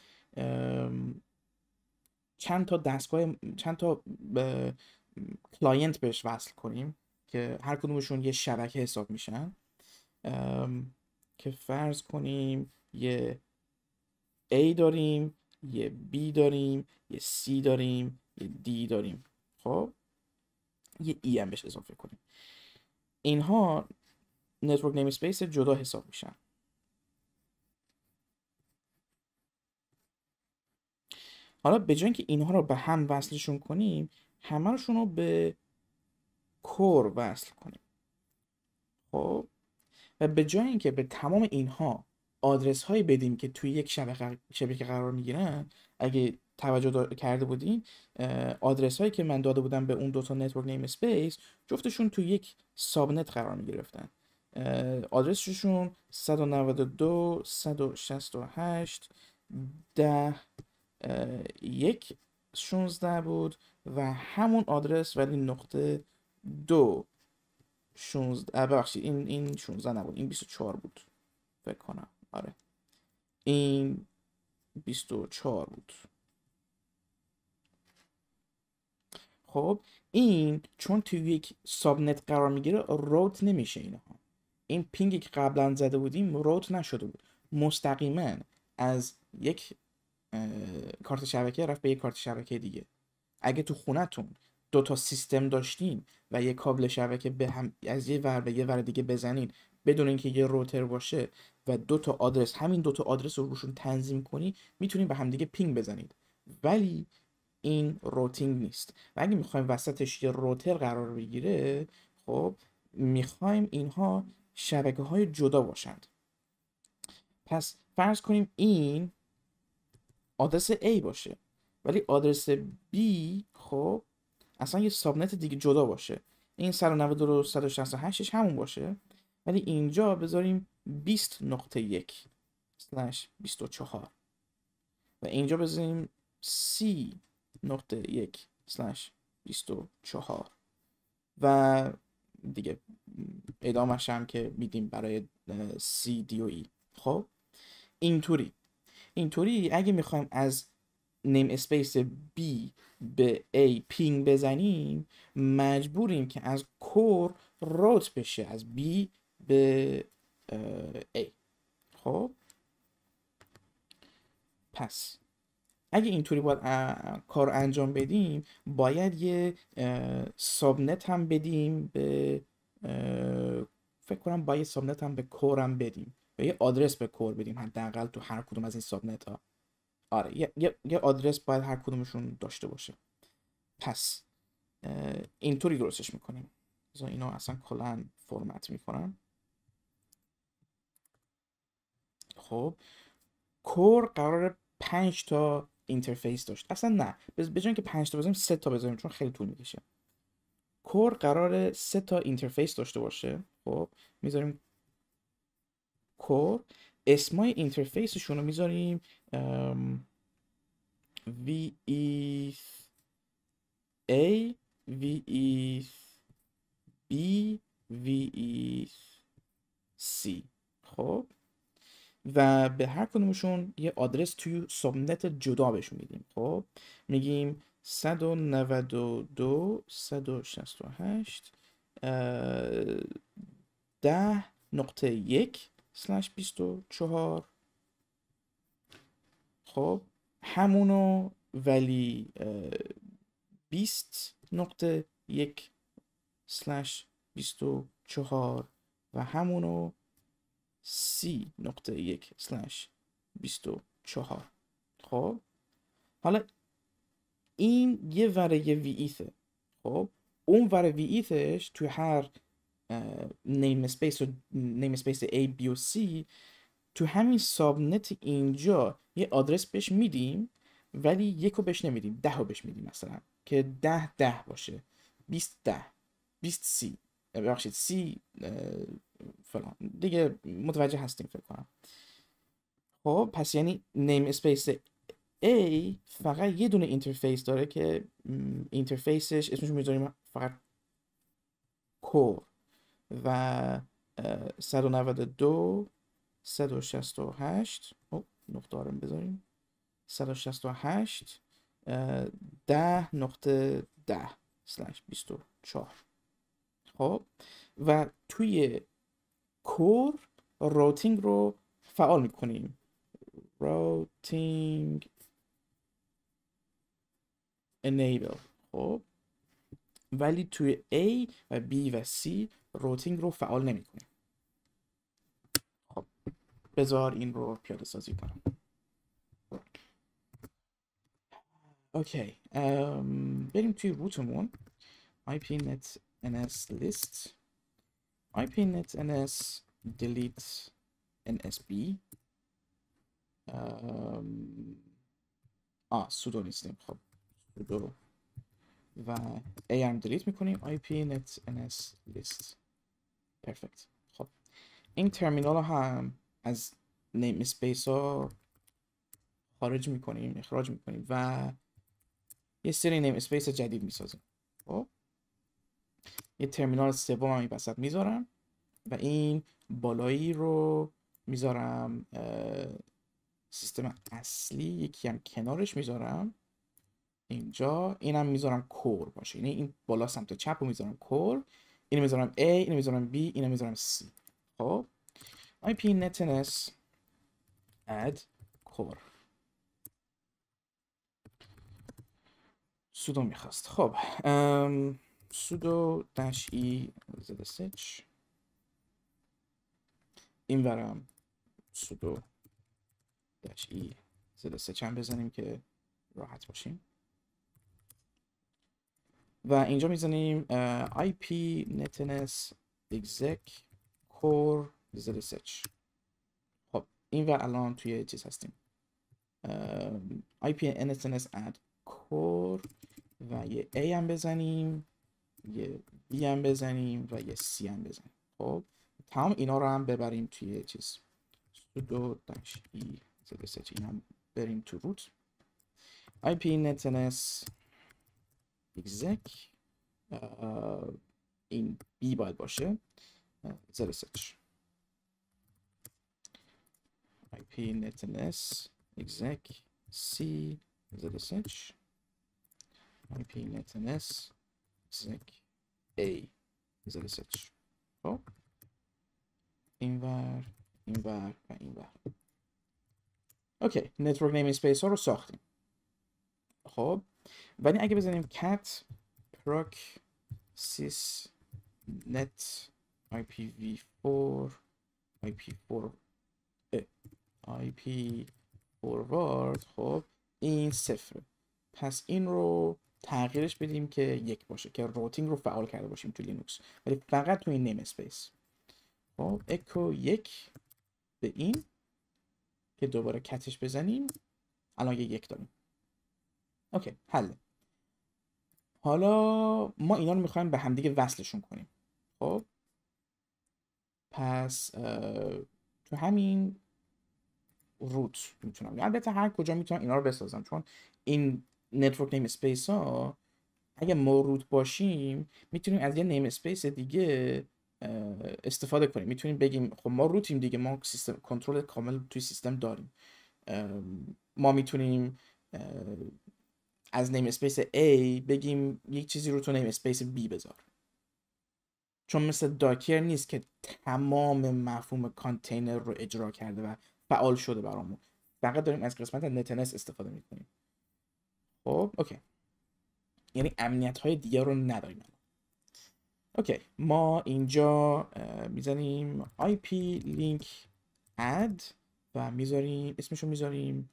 چند تا دستگاه چند تا client بهش وصل کنیم که هر کدومشون یه شبکه حساب میشن. که فرض کنیم یه A داریم یه B داریم یه C داریم یه D داریم. خب؟ یه E هم بهش اضافه کنیم. اینها network namespace جدا حساب میشن. حالا به جای اینکه اینها رو به هم وصلشون کنیم همهشون رو به core وصل کنیم. خب؟ و به جای اینکه به تمام اینها آدرس هایی بدیم که توی یک شبکه شبکه قرار می‌گیرن اگه توجه کرده بودیم آدرس هایی که من داده بودم به اون دوتا network namespace جفتشون توی یک subnet قرار می گرفتن آدرسشون 192 168 ده یک 16 بود و همون آدرس ولی نقطه دو 16 ببخشید این این 16 نبود این 24 بود فکر کنم آره. این 24 بود. خب این چون توی یک سابنت قرار می‌گیره روت نمیشه اینها. این پینگی که قبلا زده بودیم روت نشده بود. مستقیما از یک کارت شبکه رفت به یک کارت شبکه دیگه. اگه تو خونتون دو تا سیستم داشتین و یه کابل شبکه به هم از یه ور به یه ور دیگه بزنین بدون اینکه یه router باشه و دو تا آدرس همین دو تا آدرس رو روشون تنظیم کنی می‌تونید به هم دیگه ping بزنید. ولی این routing نیست. و اگه می‌خوایم وسطش یه router قرار بگیره خب می‌خوایم اینها شبکه های جدا باشند. پس فرض کنیم این آدرس A باشه. ولی آدرس B خب اصلا یه سابنت دیگه جدا باشه. این 192 و 168 همون باشه. ولی اینجا بذاریم 20 نقطه یک 24 و اینجا بذاریم C نقطه یک 24 و دیگه ادامهش هم که میدیم برای C, D و E خب اینطوری. اینطوری اگه می‌خوایم از namespace B به A پینگ بزنیم مجبوریم که از core route بشه از B به A. خب؟ پس اگه اینطوری باید کار انجام بدیم باید یه subnet هم بدیم به فکر کنم باید subnet هم به core م بدیم. و یه آدرس به core بدیم حداقل تو هر کدوم از این subnet ها آره یه, یه،, یه آدرس باید هر کدومشون داشته باشه. پس اینطوری درستش می‌کنیم. اینو اصلا کلا فرمت می‌کنم خب core قرار 5 تا interface داشت. اصلا نه به که 5 تا بذاریم 3 تا بذاریم چون خیلی طول می‌کشه. core قرار 3 تا interface داشته باشه. خب می‌ذاریم core اسمای interface شون رو می‌ذاریم v e a v e b v e c. خب؟ و به هر کدومشون یه آدرس توی subnet جدا بهشون میدیم. خب؟ میگیم 192 168 ده نقطه یک سلش 24 خب همونو ولی 20 نقطه یک سلش 24 و همونو سی نقطه یک سلش 24 خب حالا این یه وره veth ه. خب اون وره veth ش توی هر namespace و namespace A, B و C تو همین subnet اینجا یه آدرس بهش میدیم ولی یک رو بهش نمیدیم ده رو بهش میدیم مثلا که ده ده باشه. 20 ده 20 سی. ببخشید سی فلان. دیگه متوجه هستیم فکر کنم. خب پس یعنی namespace A فقط یه دونه interface داره که interface ش اسمش می‌ذاریم فقط core و 192 168 او نقطه آرم بذاریم. 168 ده نقطه ده slash 24 خب و توی core routing رو فعال می‌کنیم. routing enable. خب ولی توی A و B و C routing رو فعال نمی کنیم خب بذار این رو پیاده سازی کنم. اوکی بریم توی روتمون. Ipnet ns list. Ipnet ns delete nsb آه سودو نیستیم. خب سودو و A هم دلیت می‌کنیم. IP net NS list. پرفکت خب. این ترمینال هم از namespace ها خارج می‌کنیم اخراج می‌کنیم و یه سری namespace جدید می‌سازیم. خب. یه ترمینال سوم هم این وسط می‌ذارم و این بالایی رو می‌ذارم سیستم اصلی یکی هم کنارش می‌ذارم. اینجا اینم می‌ذارم core باشه. یعنی این بالا سمت چپ رو می‌ذارم core. اینو می‌ذارم A اینو می‌ذارم B اینو می‌ذارم C. خب؟ IP netness add core سودو می‌خواست. خب سودو داش ای zsh این ورم سودو داش ای zsh هم بزنیم که راحت باشیم. و اینجا می‌زنیم IP netness exec core zsh خب این و الان توی چیز هستیم. IP netness add core و یه A هم بزنیم یه B هم بزنیم و یه C هم بزنیم. خب تمام اینا رو هم ببریم توی چیز. Sudo dash e zsh این هم بریم تو روت IP netness exec این B باید باشه zsh IP netness exec C zsh IP netness exec A zsh خب اینور این ور و این ور okay network namespace ها رو ساختیم خب ولی اگه بزنیم cat proc sys net ipv4 ip4 ip forward خب این صفره. پس این رو تغییرش بدیم که یک باشه که routing رو فعال کرده باشیم تو لینوکس ولی فقط تو این namespace خب اکو یک به این که دوباره cat ش بزنیم. الان یک داریم. okay حل حالا ما اینا رو می‌خوایم به همدیگه وصلشون کنیم. خب؟ پس تو همین root می‌تونم. البته هر کجا می‌تونم اینا رو بسازم چون این network namespace ها اگه ما root باشیم می‌تونیم از یه namespace دیگه استفاده کنیم. می‌تونیم بگیم خب ما root یم دیگه ما سیستم کنترل کامل توی سیستم داریم. ما می‌تونیم از namespace A بگیم یک چیزی رو تو namespace B بذار. چون مثل Docker نیست که تمام مفهوم کانتینر رو اجرا کرده و فعال شده برامون. فقط داریم از قسمت netns استفاده می‌کنیم. خب okay. یعنی امنیت های دیگه رو نداریم. اوکی ما اینجا می‌زنیم IP link add و می‌ذاریم اسمشو می‌ذاریم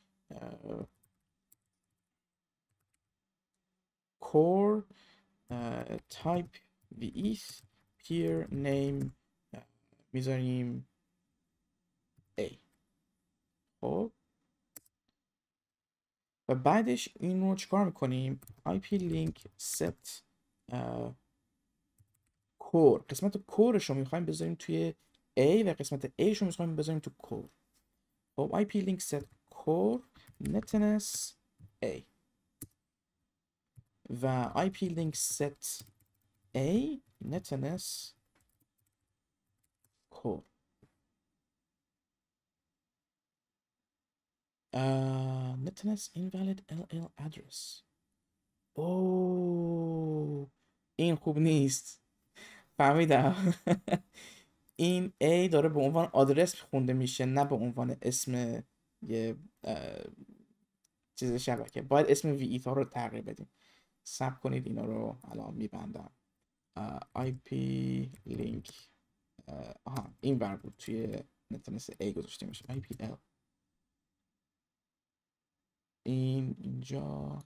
core type veth peer name می‌ذاریم a. خب و بعدش این رو چیکار می‌کنیم؟ IP link set کور قسمت کورش رو می‌خوایم بذاریم توی A و قسمت A رو می‌خوایم بذاریم تو کور خب IP link set core netness A. و IP link set A netness core Uh, netness invalid LL address. اوه این خوب نیست. فهمیدم. <laughs> این A داره به عنوان آدرس خونده میشه نه به عنوان اسم یه چیز شبکه. باید اسم وی ها رو تغییر بدیم. سب کنید اینا رو. الان میبندم. IP link آها این ور بود. توی نتنس A گذاشته میشه IPL این اینجا.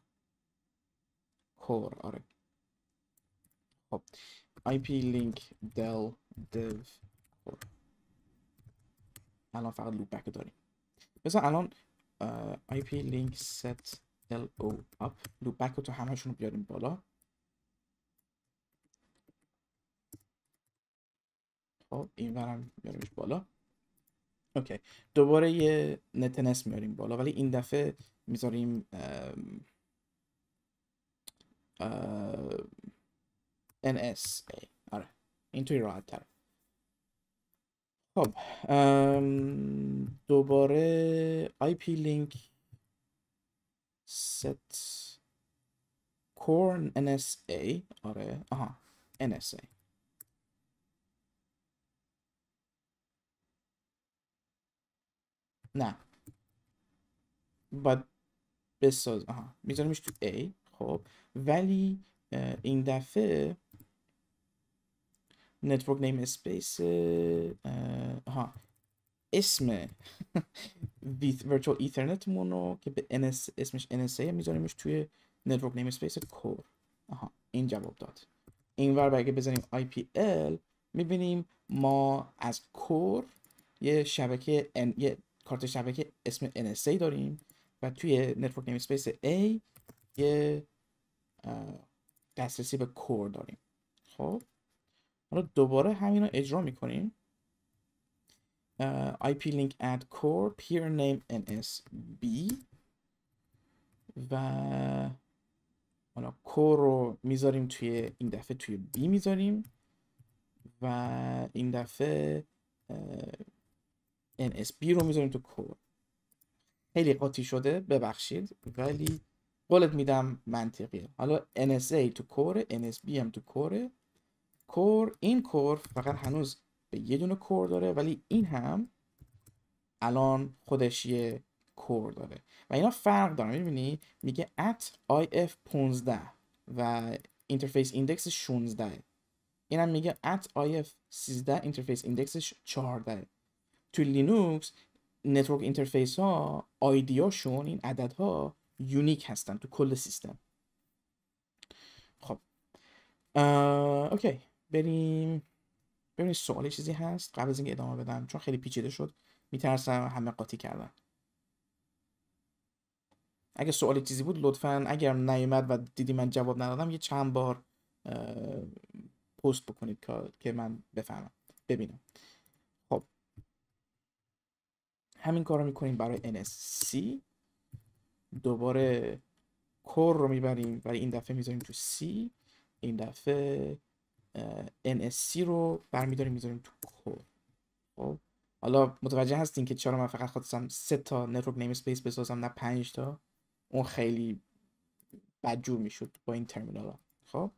کور آره. خب. IP link del dev core الان فقط لوپ بک داریم. مثلا الان IP link set lo up. لوپ بک رو تو همشون بیاریم بالا. خب این برم بیاریمش بالا. اوکی. دوباره یه نتنس میاریم بالا. ولی این دفعه می‌ذاریم NSA آره. اینطوری راحت تر خب دوباره IP link set core NSA آره آها NSA نه. باید بساز آها میذاریمش تو A. خب. ولی این دفعه network namespace ها اسم virtual ethernet مونو که به NS اسمش NSA میذاریمش توی network namespace core. آها این جواب داد. این ور اگه بزنیم ip l می‌بینیم ما از core یه شبکه یه کارت شبکه اسم NSA داریم و توی network namespace A یه دسترسی به core داریم. خب؟ حالا دوباره همین رو اجرا می‌کنیم. Uh, IP link add core peer name nsb و حالا کور رو می‌ذاریم توی این دفعه توی B می‌ذاریم و این دفعه uh, nsb رو می‌ذاریم تو کور خیلی قاطی شده ببخشید ولی قولت میدم منطقیه حالا NSA تو کور NSB هم تو کوره کور این کور فقط هنوز به یه دونه کور داره ولی این هم الان خودش یه core داره. و اینا فرق داره می‌بینی؟ میگه at if 15 و interface index 16 اینم میگه at if 13 interface index ش 14 تو لینوکس network interface ها ID هاشون این عددها unique هستن تو کل سیستم. خب. OK. بریم ببینید سوالی چیزی هست قبل از اینکه ادامه بدم چون خیلی پیچیده شد میترسم همه قاطی کردن. اگه سوالی چیزی بود لطفا اگر نیومد و دیدی من جواب ندادم یه چند بار پست بکنید که من بفهمم ببینم. خب. همین کار رو می‌کنیم برای NSC دوباره کور رو می‌بریم ولی این دفعه می‌ذاریم تو C. این دفعه NSC رو برمیداریم می‌ذاریم تو core خب حالا متوجه هستین که چرا من فقط خواستم سه تا network namespace بسازم نه پنج تا؟ اون خیلی بدجور می‌شد با این ترمینال خب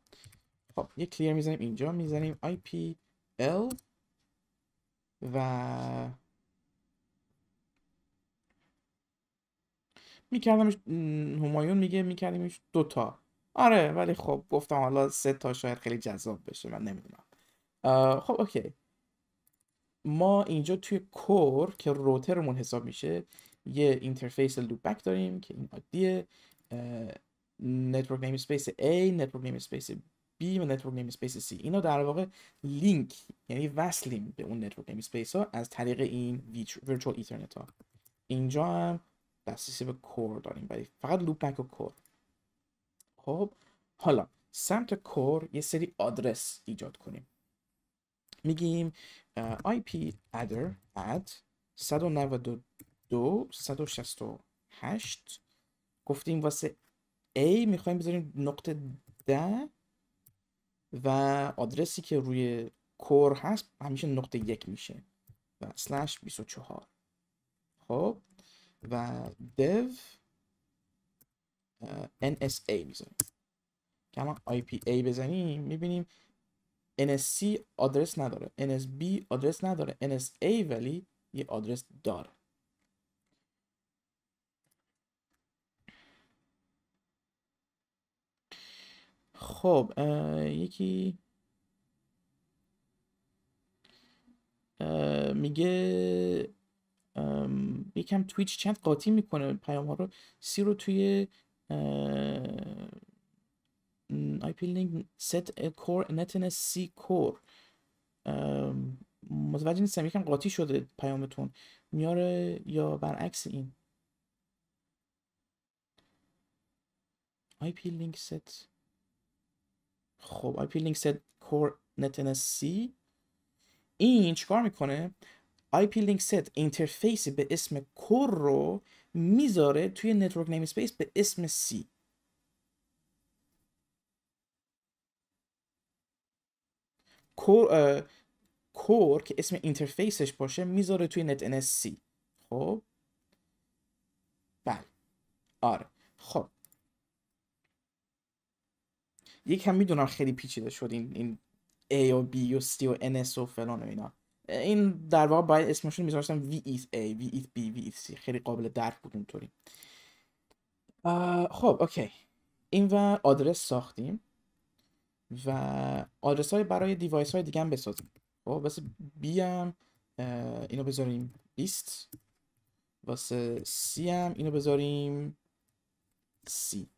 خب یه clear می‌زنیم اینجا می‌زنیم IPL و میکردمش همایون میگه میکردیمش دوتا آره ولی خب گفتم حالا سه تا شاید خیلی جذاب بشه من نمی‌دونم. خب OK. ما اینجا توی core که router مون حساب میشه یه interface loopback داریم که این عادیه. network namespace A network namespace B و network namespace C. اینا در واقع لینک یعنی وصلیم به اون network namespace ها از طریق این ویرچوال ایترنت ها. اینجا هم دسترسی به کور داریم ولی فقط لوپ بک و کور. خب حالا سمت کور یه سری آدرس ایجاد کنیم. میگیم IP adder add 192 168 گفتیم واسه A می‌خوایم بذاریم نقطه ده و آدرسی که روی کور هست همیشه نقطه یک میشه و سلش 24 خب و dev NSA می‌ذاریم که IPA بزنیم می‌بینیم NSC آدرس نداره. NSB آدرس نداره. NSA ولی یه آدرس داره. خب یکی میگه یکم تویچ چند قاطی می‌کنه. پیام ها رو سی رو توی IP link set core netness C core. متوجه نیستم یکم قاطی شده پیامتون. میاره یا برعکس این؟ IP link set. خب IP link set core netns C. این چیکار می‌کنه؟ IP link set interface به اسم core رو می‌ذاره توی network namespace به اسم C. core core که اسم interface ش باشه می‌ذاره توی net NSC خب؟ بله. آره. خب. یکم می‌دونم خیلی پیچیده شد این این A و B و C و NS و فلان و اینا. این در واقع باید اسمشون میذاشتم VETH A VETH B VETH C. خیلی قابل درک بود اونطوری. خب OK. این و آدرس ساختیم و آدرس های برای device های دیگه هم بسازیم. خب واسه B هم اینو بذاریم 20 واسه سی هم اینو بذاریم سی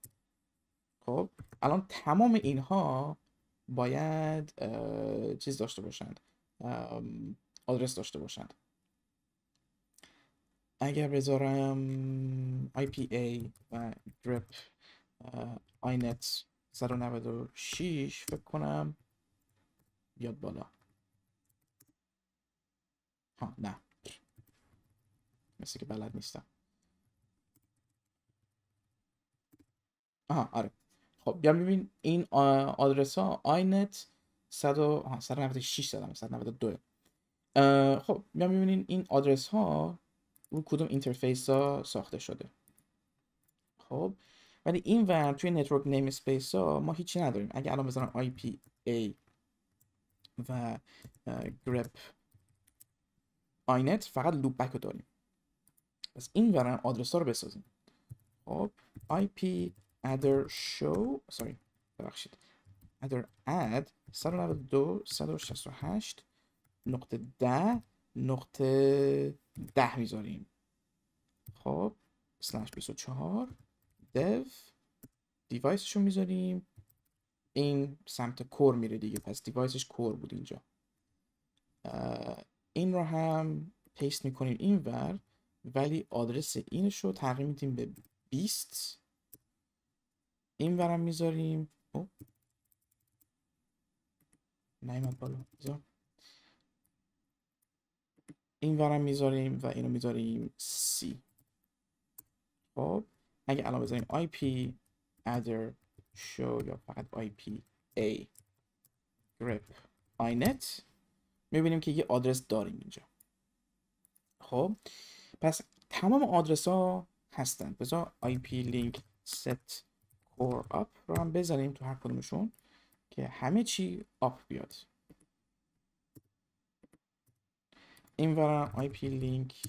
خب الان تمام اینها باید چیز داشته باشند. آدرس داشته باشند اگر بذارم IPA و grep inet 196 فکر کنم بیاد بالا. ها نه. مثل که بلد نیستم. آها آره. خب بیا ببین این آدرس ها inet 196 زدم 192 خب بیا ببینین این آدرس ها رو کدوم interface ها ساخته شده. خب ولی این ور توی network namespace ها ما هیچی نداریم. اگه الان بزنم IPA و grep آینت فقط لوپ بک رو داریم. پس این ورم آدرس ها رو بسازیم. خب IP adder show sorry ببخشید. Add 192 168 نقطه 10 نقطه 10 می‌ذاریم. خب slash 24 dev دیوایسشو می‌ذاریم. این سمت core میره دیگه پس device ش core بود اینجا. این رو هم paste می‌کنیم این ور ولی آدرس اینش رو تغییر میدیم به 20 این ورم می‌ذاریم نیمد بالا. بذار. این ورم می‌ذاریم و اینو می‌ذاریم C. خب اگه الان بذاریم IP adder show یا فقط IP A. Grep inet می‌بینیم که یه آدرس داریم اینجا. خب پس تمام آدرس ها هستن. بذار IP link set core up رو هم بذاریم تو هر کدومشون. که همه چی آپ بیاد. این ورم IP link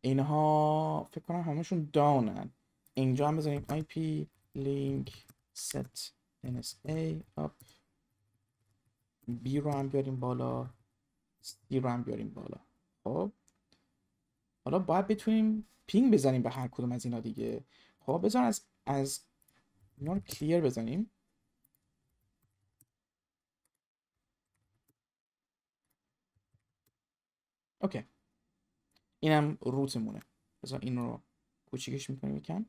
اینها فکر کنم همشون داونن. اینجا هم بذاریم IP link set NSA up B رو هم بیاریم بالا. C رو هم بیاریم بالا. خب. حالا باید بتونیم پینگ بزنیم به هر کدوم از اینا دیگه. خب بذار از از اینا رو کلیر بزنیم. OK. اینم root مونه بذار این رو کوچیکش می‌کنیم یکم.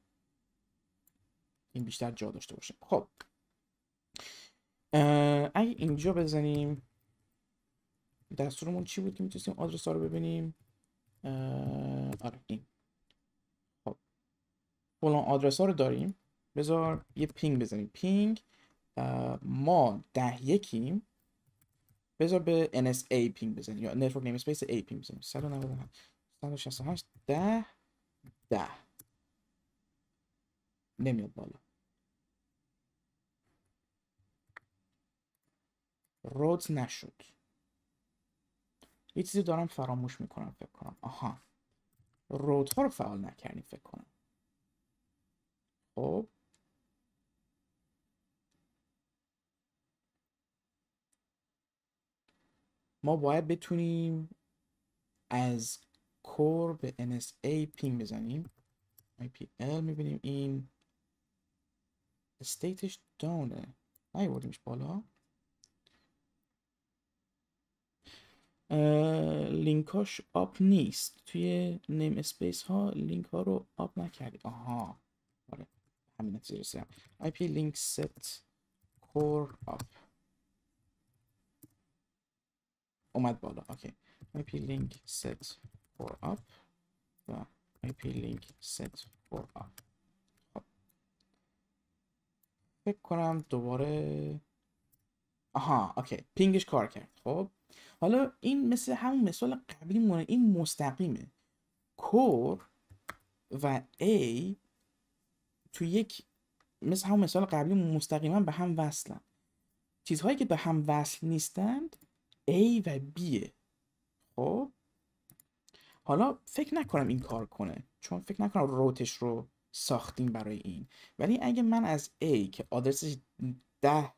این بیشتر جا داشته باشه. خب. اگه اینجا بزنیم دستورمون چی بود که می‌تونستیم آدرس ها رو ببینیم؟ آره این. خب. فلان آدرس ها رو داریم. بذار یه ping بزنیم. ping ما ده یکیم. بذار به NSA ping بزنیم یا namespace A ping بزنیم. 198 168 10 10 نمیاد بالا. routes نشد. یه چیزی دارم فراموش می‌کنم فکر کنم. آها. route ها رو فعال نکردیم فکر کنم. خب. ما باید بتونیم از core به NSA ping بزنیم. IPL می‌بینیم. این state ش down ه. نیاوردیمش بالا. link هاش up نیست. توی namespace ها لینک ها رو up نکردی آها. آره. همین نتیجه رسیدم. IP link set core up. اومد بالا. OK. IP link set core up و IP link set core up. خب. فکر کنم دوباره آها OK. ping ش کار کرد. خب. حالا این مثل همون مثال قبلی مونه. این مستقیمه. core و A تو یک مثل همون مثال قبلی مستقیما به هم وصلن. چیزهایی که به هم وصل نیستند A و B. خب؟ حالا فکر نکنم این کار کنه چون فکر نکنم روتش رو ساختیم برای این. ولی اگه من از A که آدرسش ده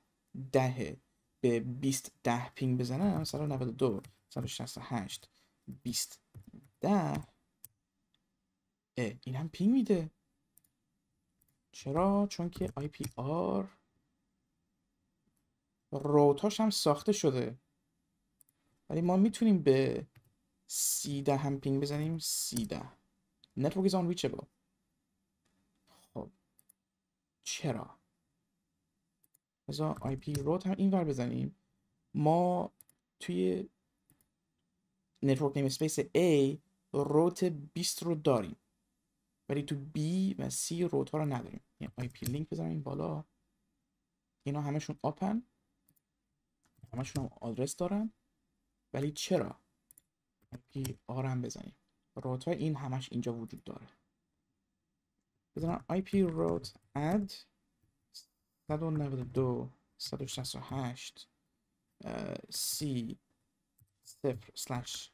دهه به 20 ده پینگ بزنم 192 168 20 ده این هم ping میده. چرا؟ چون که IPR route هاش هم ساخته شده. ولی ما می‌تونیم به ده هم ping بزنیم. ده network is unreachable. خب. چرا؟ بذار IP route هم اینور بزنیم. ما توی network namespace A route 20 رو داریم. ولی تو B و C route ها رو نداریم. یعنی IP link بزنیم این بالا. اینا همشون up ن همشون هم آدرس دارن. ولی چرا؟ IPR هم بزنیم. route های این همش اینجا وجود داره. بزنم IP route add 192 168 سی صفر سلش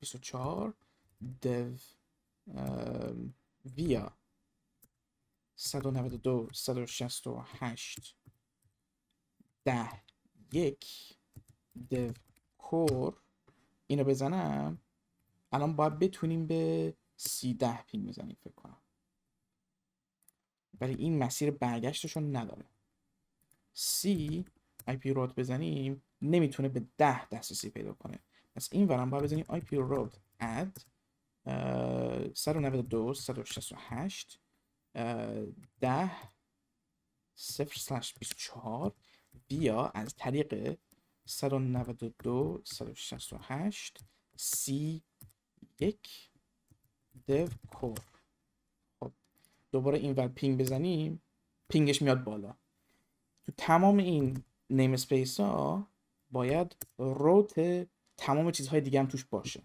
24 dev via 192 168 ده یک dev core اینو بزنم. الان باید بتونیم به سی ده پینگ بزنیم فکر کنم. ولی این مسیر برگشتشون نداره. C، IP route بزنیم نمی‌تونه به ده دسترسی پیدا کنه. پس این ورم باید بزنیم IP route add 192 168 ده صفر slash 24 via از طریق 192 168 سی یک dev core خب دوباره این ور ping بزنیم ping ش میاد بالا. تو تمام این namespace ها باید route تمام چیزهای دیگه هم توش باشه.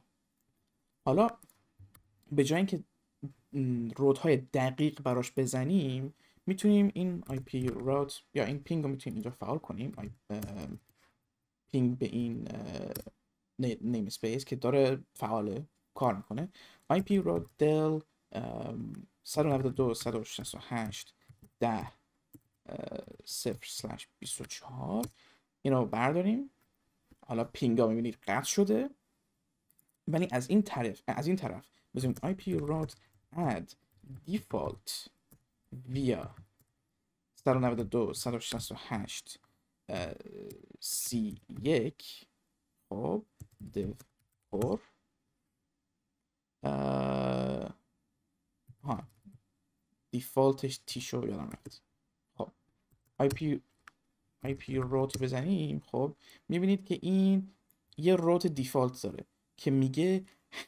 حالا به جای اینکه های دقیق براش بزنیم می‌تونیم این IP route یا این ping رو می‌تونیم اینجا فعال کنیم. ping به این نیم اسپیس که داره فعال کار می‌کنه. IP روت دل 192 168 10 0 slash 24 اینو برداریم. حالا پینگا می‌بینید قطع شده. ولی از این طرف از این طرف بزنیم IP route add default via 192 168 C1 خب dev core ها. دیفالتش تی شو یادم رفت. خب. IP IP روت بزنیم. خب. می‌بینید که این یه روت دیفالت داره که میگه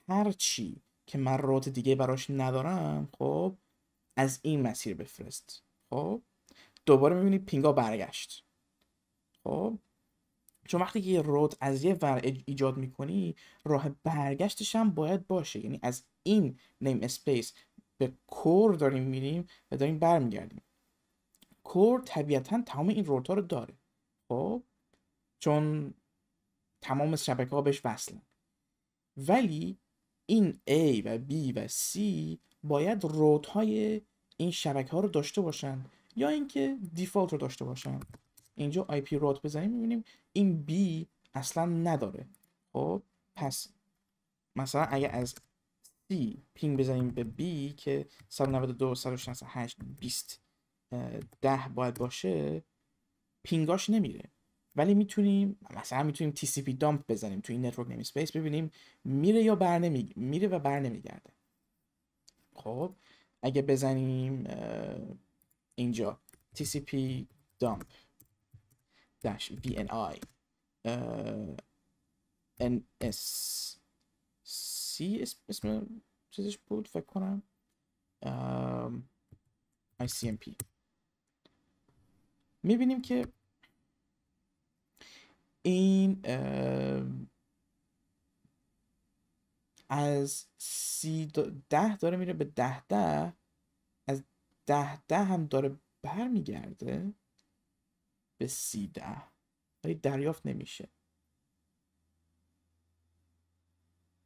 هر چی که من روت دیگه براش ندارم خب از این مسیر بفرست. خب. دوباره می‌بینید ping ا برگشت. خب؟ چون وقتی که یه route از یه ور ایجاد می‌کنی راه برگشتش هم باید باشه. یعنی از این namespace به core داریم میریم و داریم برمیگردیم. core طبیعتا تمام این route ها رو داره. خب؟ چون تمام شبکه ها بهش وصلن. ولی این A و B و C باید route های این شبکه ها رو داشته باشن یا اینکه default رو داشته باشن. اینجا IP route بزنیم می‌بینیم این B اصلا نداره. خب پس مثلا اگه از C ping بزنیم به B که 192 168 20 10 باید باشه ping اش نمیره. ولی می‌تونیم مثلا می‌تونیم tcpdump بزنیم تو این network namespace ببینیم میره یا بر نمی... میره و بر نمیگرده. خب اگه بزنیم اینجا TCP dump dash VNI NS C اسم چیزش بود فکر کنم ICMP می‌بینیم که این از سی ده داره میره به ده ده از ده ده هم داره برمیگرده به سی ده ولی دریافت نمیشه.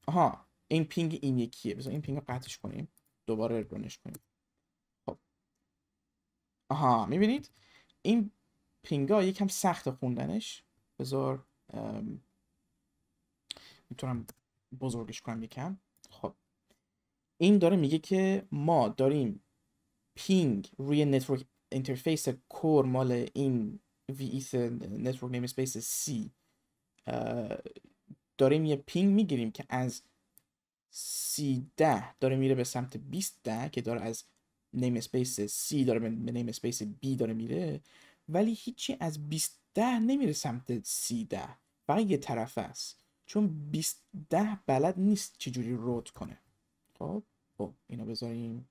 آها این ping این یکیه. بذار این ping رو قطعش کنیم. دوباره run ش کنیم. خب. آها می‌بینید؟ این ping ا یکم سخت خوندنش. بذار می‌تونم بزرگش کنم یکم. خب. این داره میگه که ما داریم ping روی network interface core مال این وی network namespace C. داریم یه ping می‌گیریم که از سی ده داره میره به سمت 20 ده که داره از نیم سی داره به نیم بی داره میره ولی هیچی از 20 ده نمیره سمت سی ده. فقط یه طرف است. چون 20 ده بلد نیست چجوری رود کنه. خب؟ خب اینو بذاریم.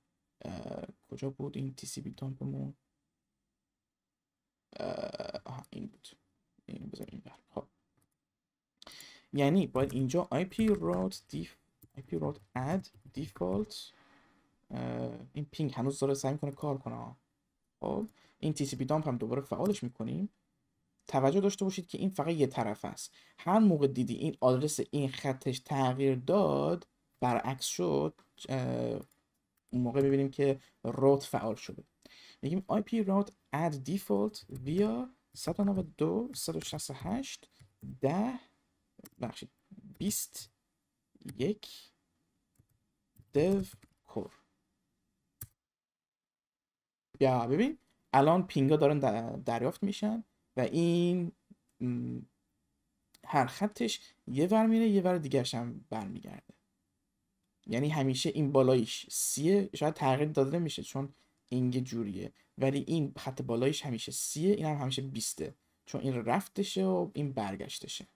کجا بود این تی سی بی تامپمون آها این بود. اینو بذاریم بر خب. یعنی باید اینجا IP route دیف IP route add default این پینگ هنوز داره سعی می‌کنه کار کنه. خب. این TCP دامپ هم دوباره فعالش می‌کنیم. توجه داشته باشید که این فقط یه طرف است. هر موقع دیدی این آدرس این خطش تغییر داد برعکس شد اون موقع ببینیم که روت فعال شده. میگیم IP route add default via 192 168 10 بخشید 20 یک dev core. بیا ببین الان پینگا دارن دریافت میشن و این هر خطش یه ور میره یه ور دیگرش هم برمیگرده. یعنی همیشه این بالایش سیه شاید تغییر داده نمیشه چون این یه جوریه. ولی این خط بالایش همیشه سیه این هم همیشه بیسته چون این رفتشه و این برگشتشه.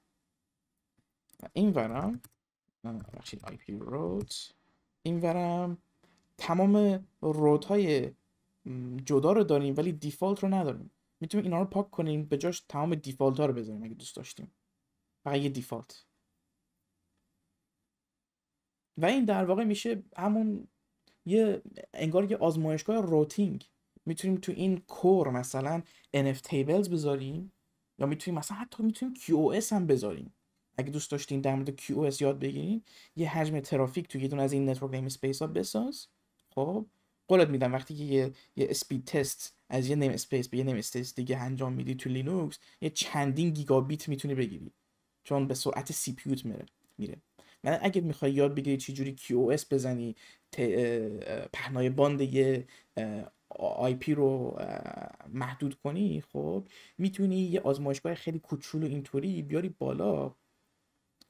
و این ورم بخشید IP road این ورم تمام رود های جدا رو داریم ولی دیفالت رو نداریم. می‌تونیم اینا رو پاک کنیم به جاش تمام دیفالت ها رو بذاریم اگه دوست داشتیم. فقط یه دیفالت. و این در واقع میشه همون یه انگار یه آزمایشگاه روتینگ. می‌تونیم تو این core مثلا NF tables بذاریم؟ یا می‌تونیم مثلا حتی می‌تونیم QoS هم بذاریم؟ اگه دوست داشتین در مورد QoS یاد بگیرین یه حجم ترافیک تو یه دونه از این network namespace ها بساز. خب؟ قولت میدم وقتی که یه, یه speed test از یه namespace به یه namespace دیگه انجام میدی تو لینوکس یه چندین گیگابیت می‌تونی بگیری. چون به سرعت CPU ت میره میره. من اگه می‌خوای یاد بگیری چجوری QoS بزنی پهنای باند یه IP رو محدود کنی خب می‌تونی یه آزمایشگاه خیلی کوچولو اینطوری بیاری بالا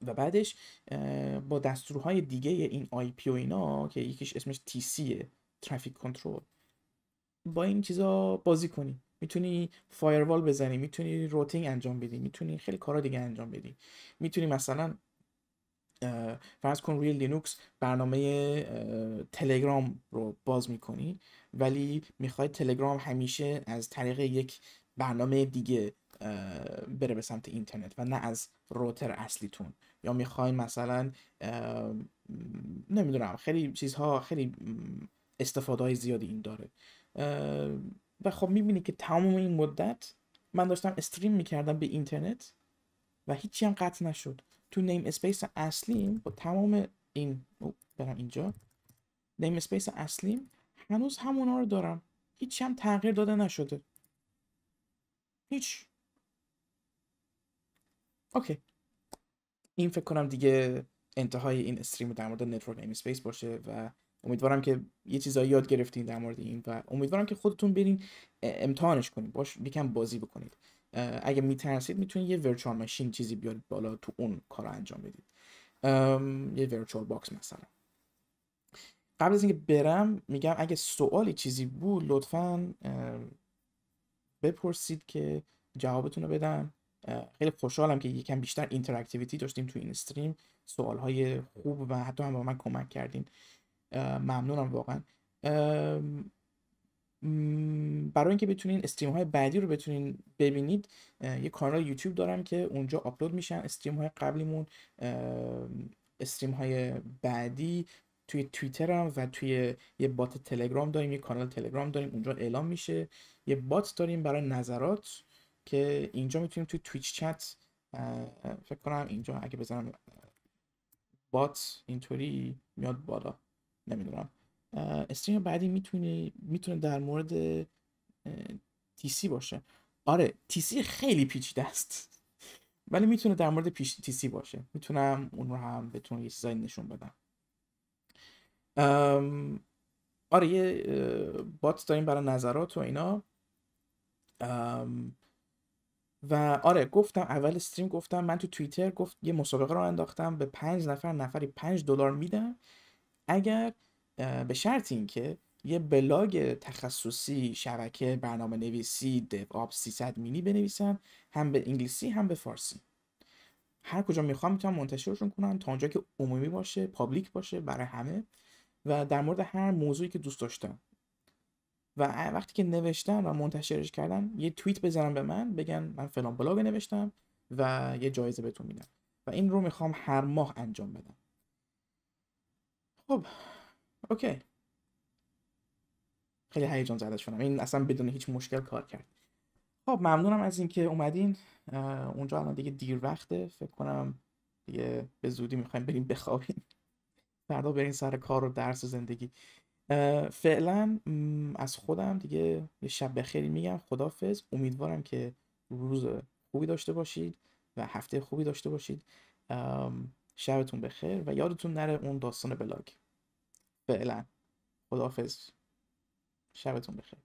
و بعدش با دستورهای دیگه این IP و اینا که یکیش اسمش TC ه traffic control با این چیزا بازی کنی. می‌تونی firewall بزنی می‌تونی routing انجام بدی می‌تونی خیلی کارا دیگه انجام بدی. می‌تونی مثلا فرض کن روی لینوکس برنامه تلگرام رو باز می‌کنی. ولی می‌خوای تلگرام همیشه از طریق یک برنامه دیگه بره به سمت اینترنت و نه از روتر اصلیتون. یا می‌خواین مثلا نمی‌دونم خیلی چیزها خیلی استفاده زیادی این داره. و خب می‌بینی که تمام این مدت من داشتم استریم می‌کردم به اینترنت و هیچی هم قطع نشد. تو namespace اصلیم با تمام این برم اینجا. namespace اصلیم هنوز همونا رو دارم. هیچی هم تغییر داده نشده. هیچ. OK. این فکر کنم دیگه انتهای این stream در مورد network namespace باشه و امیدوارم که یه چیزایی یاد گرفتین در مورد این و امیدوارم که خودتون برین امتحانش کنید باهاش یکم بازی بکنید. اگه میترسید می‌تونید یه virtual machine چیزی بیارید بالا تو اون کار انجام بدید. یه VirtualBox مثلا. قبل از اینکه برم میگم اگه سوالی چیزی بود لطفا بپرسید که جوابتون رو بدم. خیلی خوشحالم که یکم بیشتر interactivity داشتیم تو این stream سوال های خوب و حتی هم با من کمک کردین. ممنونم واقعا. برای اینکه بتونین استریم های بعدی رو بتونین ببینید یه کانال یوتیوب دارم که اونجا آپلود میشن استریم های قبلیمون. استریم های بعدی. توی توییتر هم و توی یه بات تلگرام داریم یه کانال تلگرام داریم اونجا اعلام میشه. یه بات داریم برای نظرات که اینجا می‌تونیم توی تویچ چت فکر کنم اینجا اگه بزنم بات اینطوری میاد بالا. نمی‌دونم. استریم بعدی می‌تونه می‌تونه در مورد سی باشه. آره سی خیلی پیچیده است. <laughs> ولی می‌تونه در مورد پیش سی باشه. می‌تونم اون رو هم بهتون یه چیزایی نشون بدم. آره یه بات داریم برای نظرات و اینا. و آره گفتم اول استریم گفتم من تو توییتر گفت یه مسابقه رو انداختم به پنج نفر نفری پنج دلار میدم اگر به شرط اینکه یه بلاگ تخصصی شبکه برنامه نویسی DevOps sysadmin ی بنویسن هم به انگلیسی هم به فارسی. هر کجا می‌خوام می‌تونم منتشرشون کنم تا اونجا که عمومی باشه public باشه برای همه. و در مورد هر موضوعی که دوست داشتم. و وقتی که نوشتن و منتشرش کردن یه توییت بزنن به من بگن من فلان بلاگ نوشتم و یه جایزه بهتون میدم. و این رو می‌خوام هر ماه انجام بدم. خب اوکی. خیلی هیجان زده شدم. این اصلا بدون هیچ مشکل کار کرد. خب ممنونم از اینکه اومدین. اونجا الان دیگه دیر وقته. فکر کنم دیگه به زودی می‌خوایم بریم بخوابیم. فردا برین سر کار و درس و زندگی. فعلا از خودم دیگه یه شب بخیری میگم. خدافظ امیدوارم که روز خوبی داشته باشید و هفته خوبی داشته باشید. شبتون بخیر و یادتون نره اون داستان بلاگ. فعلا. خدافظ شبتون بخیر.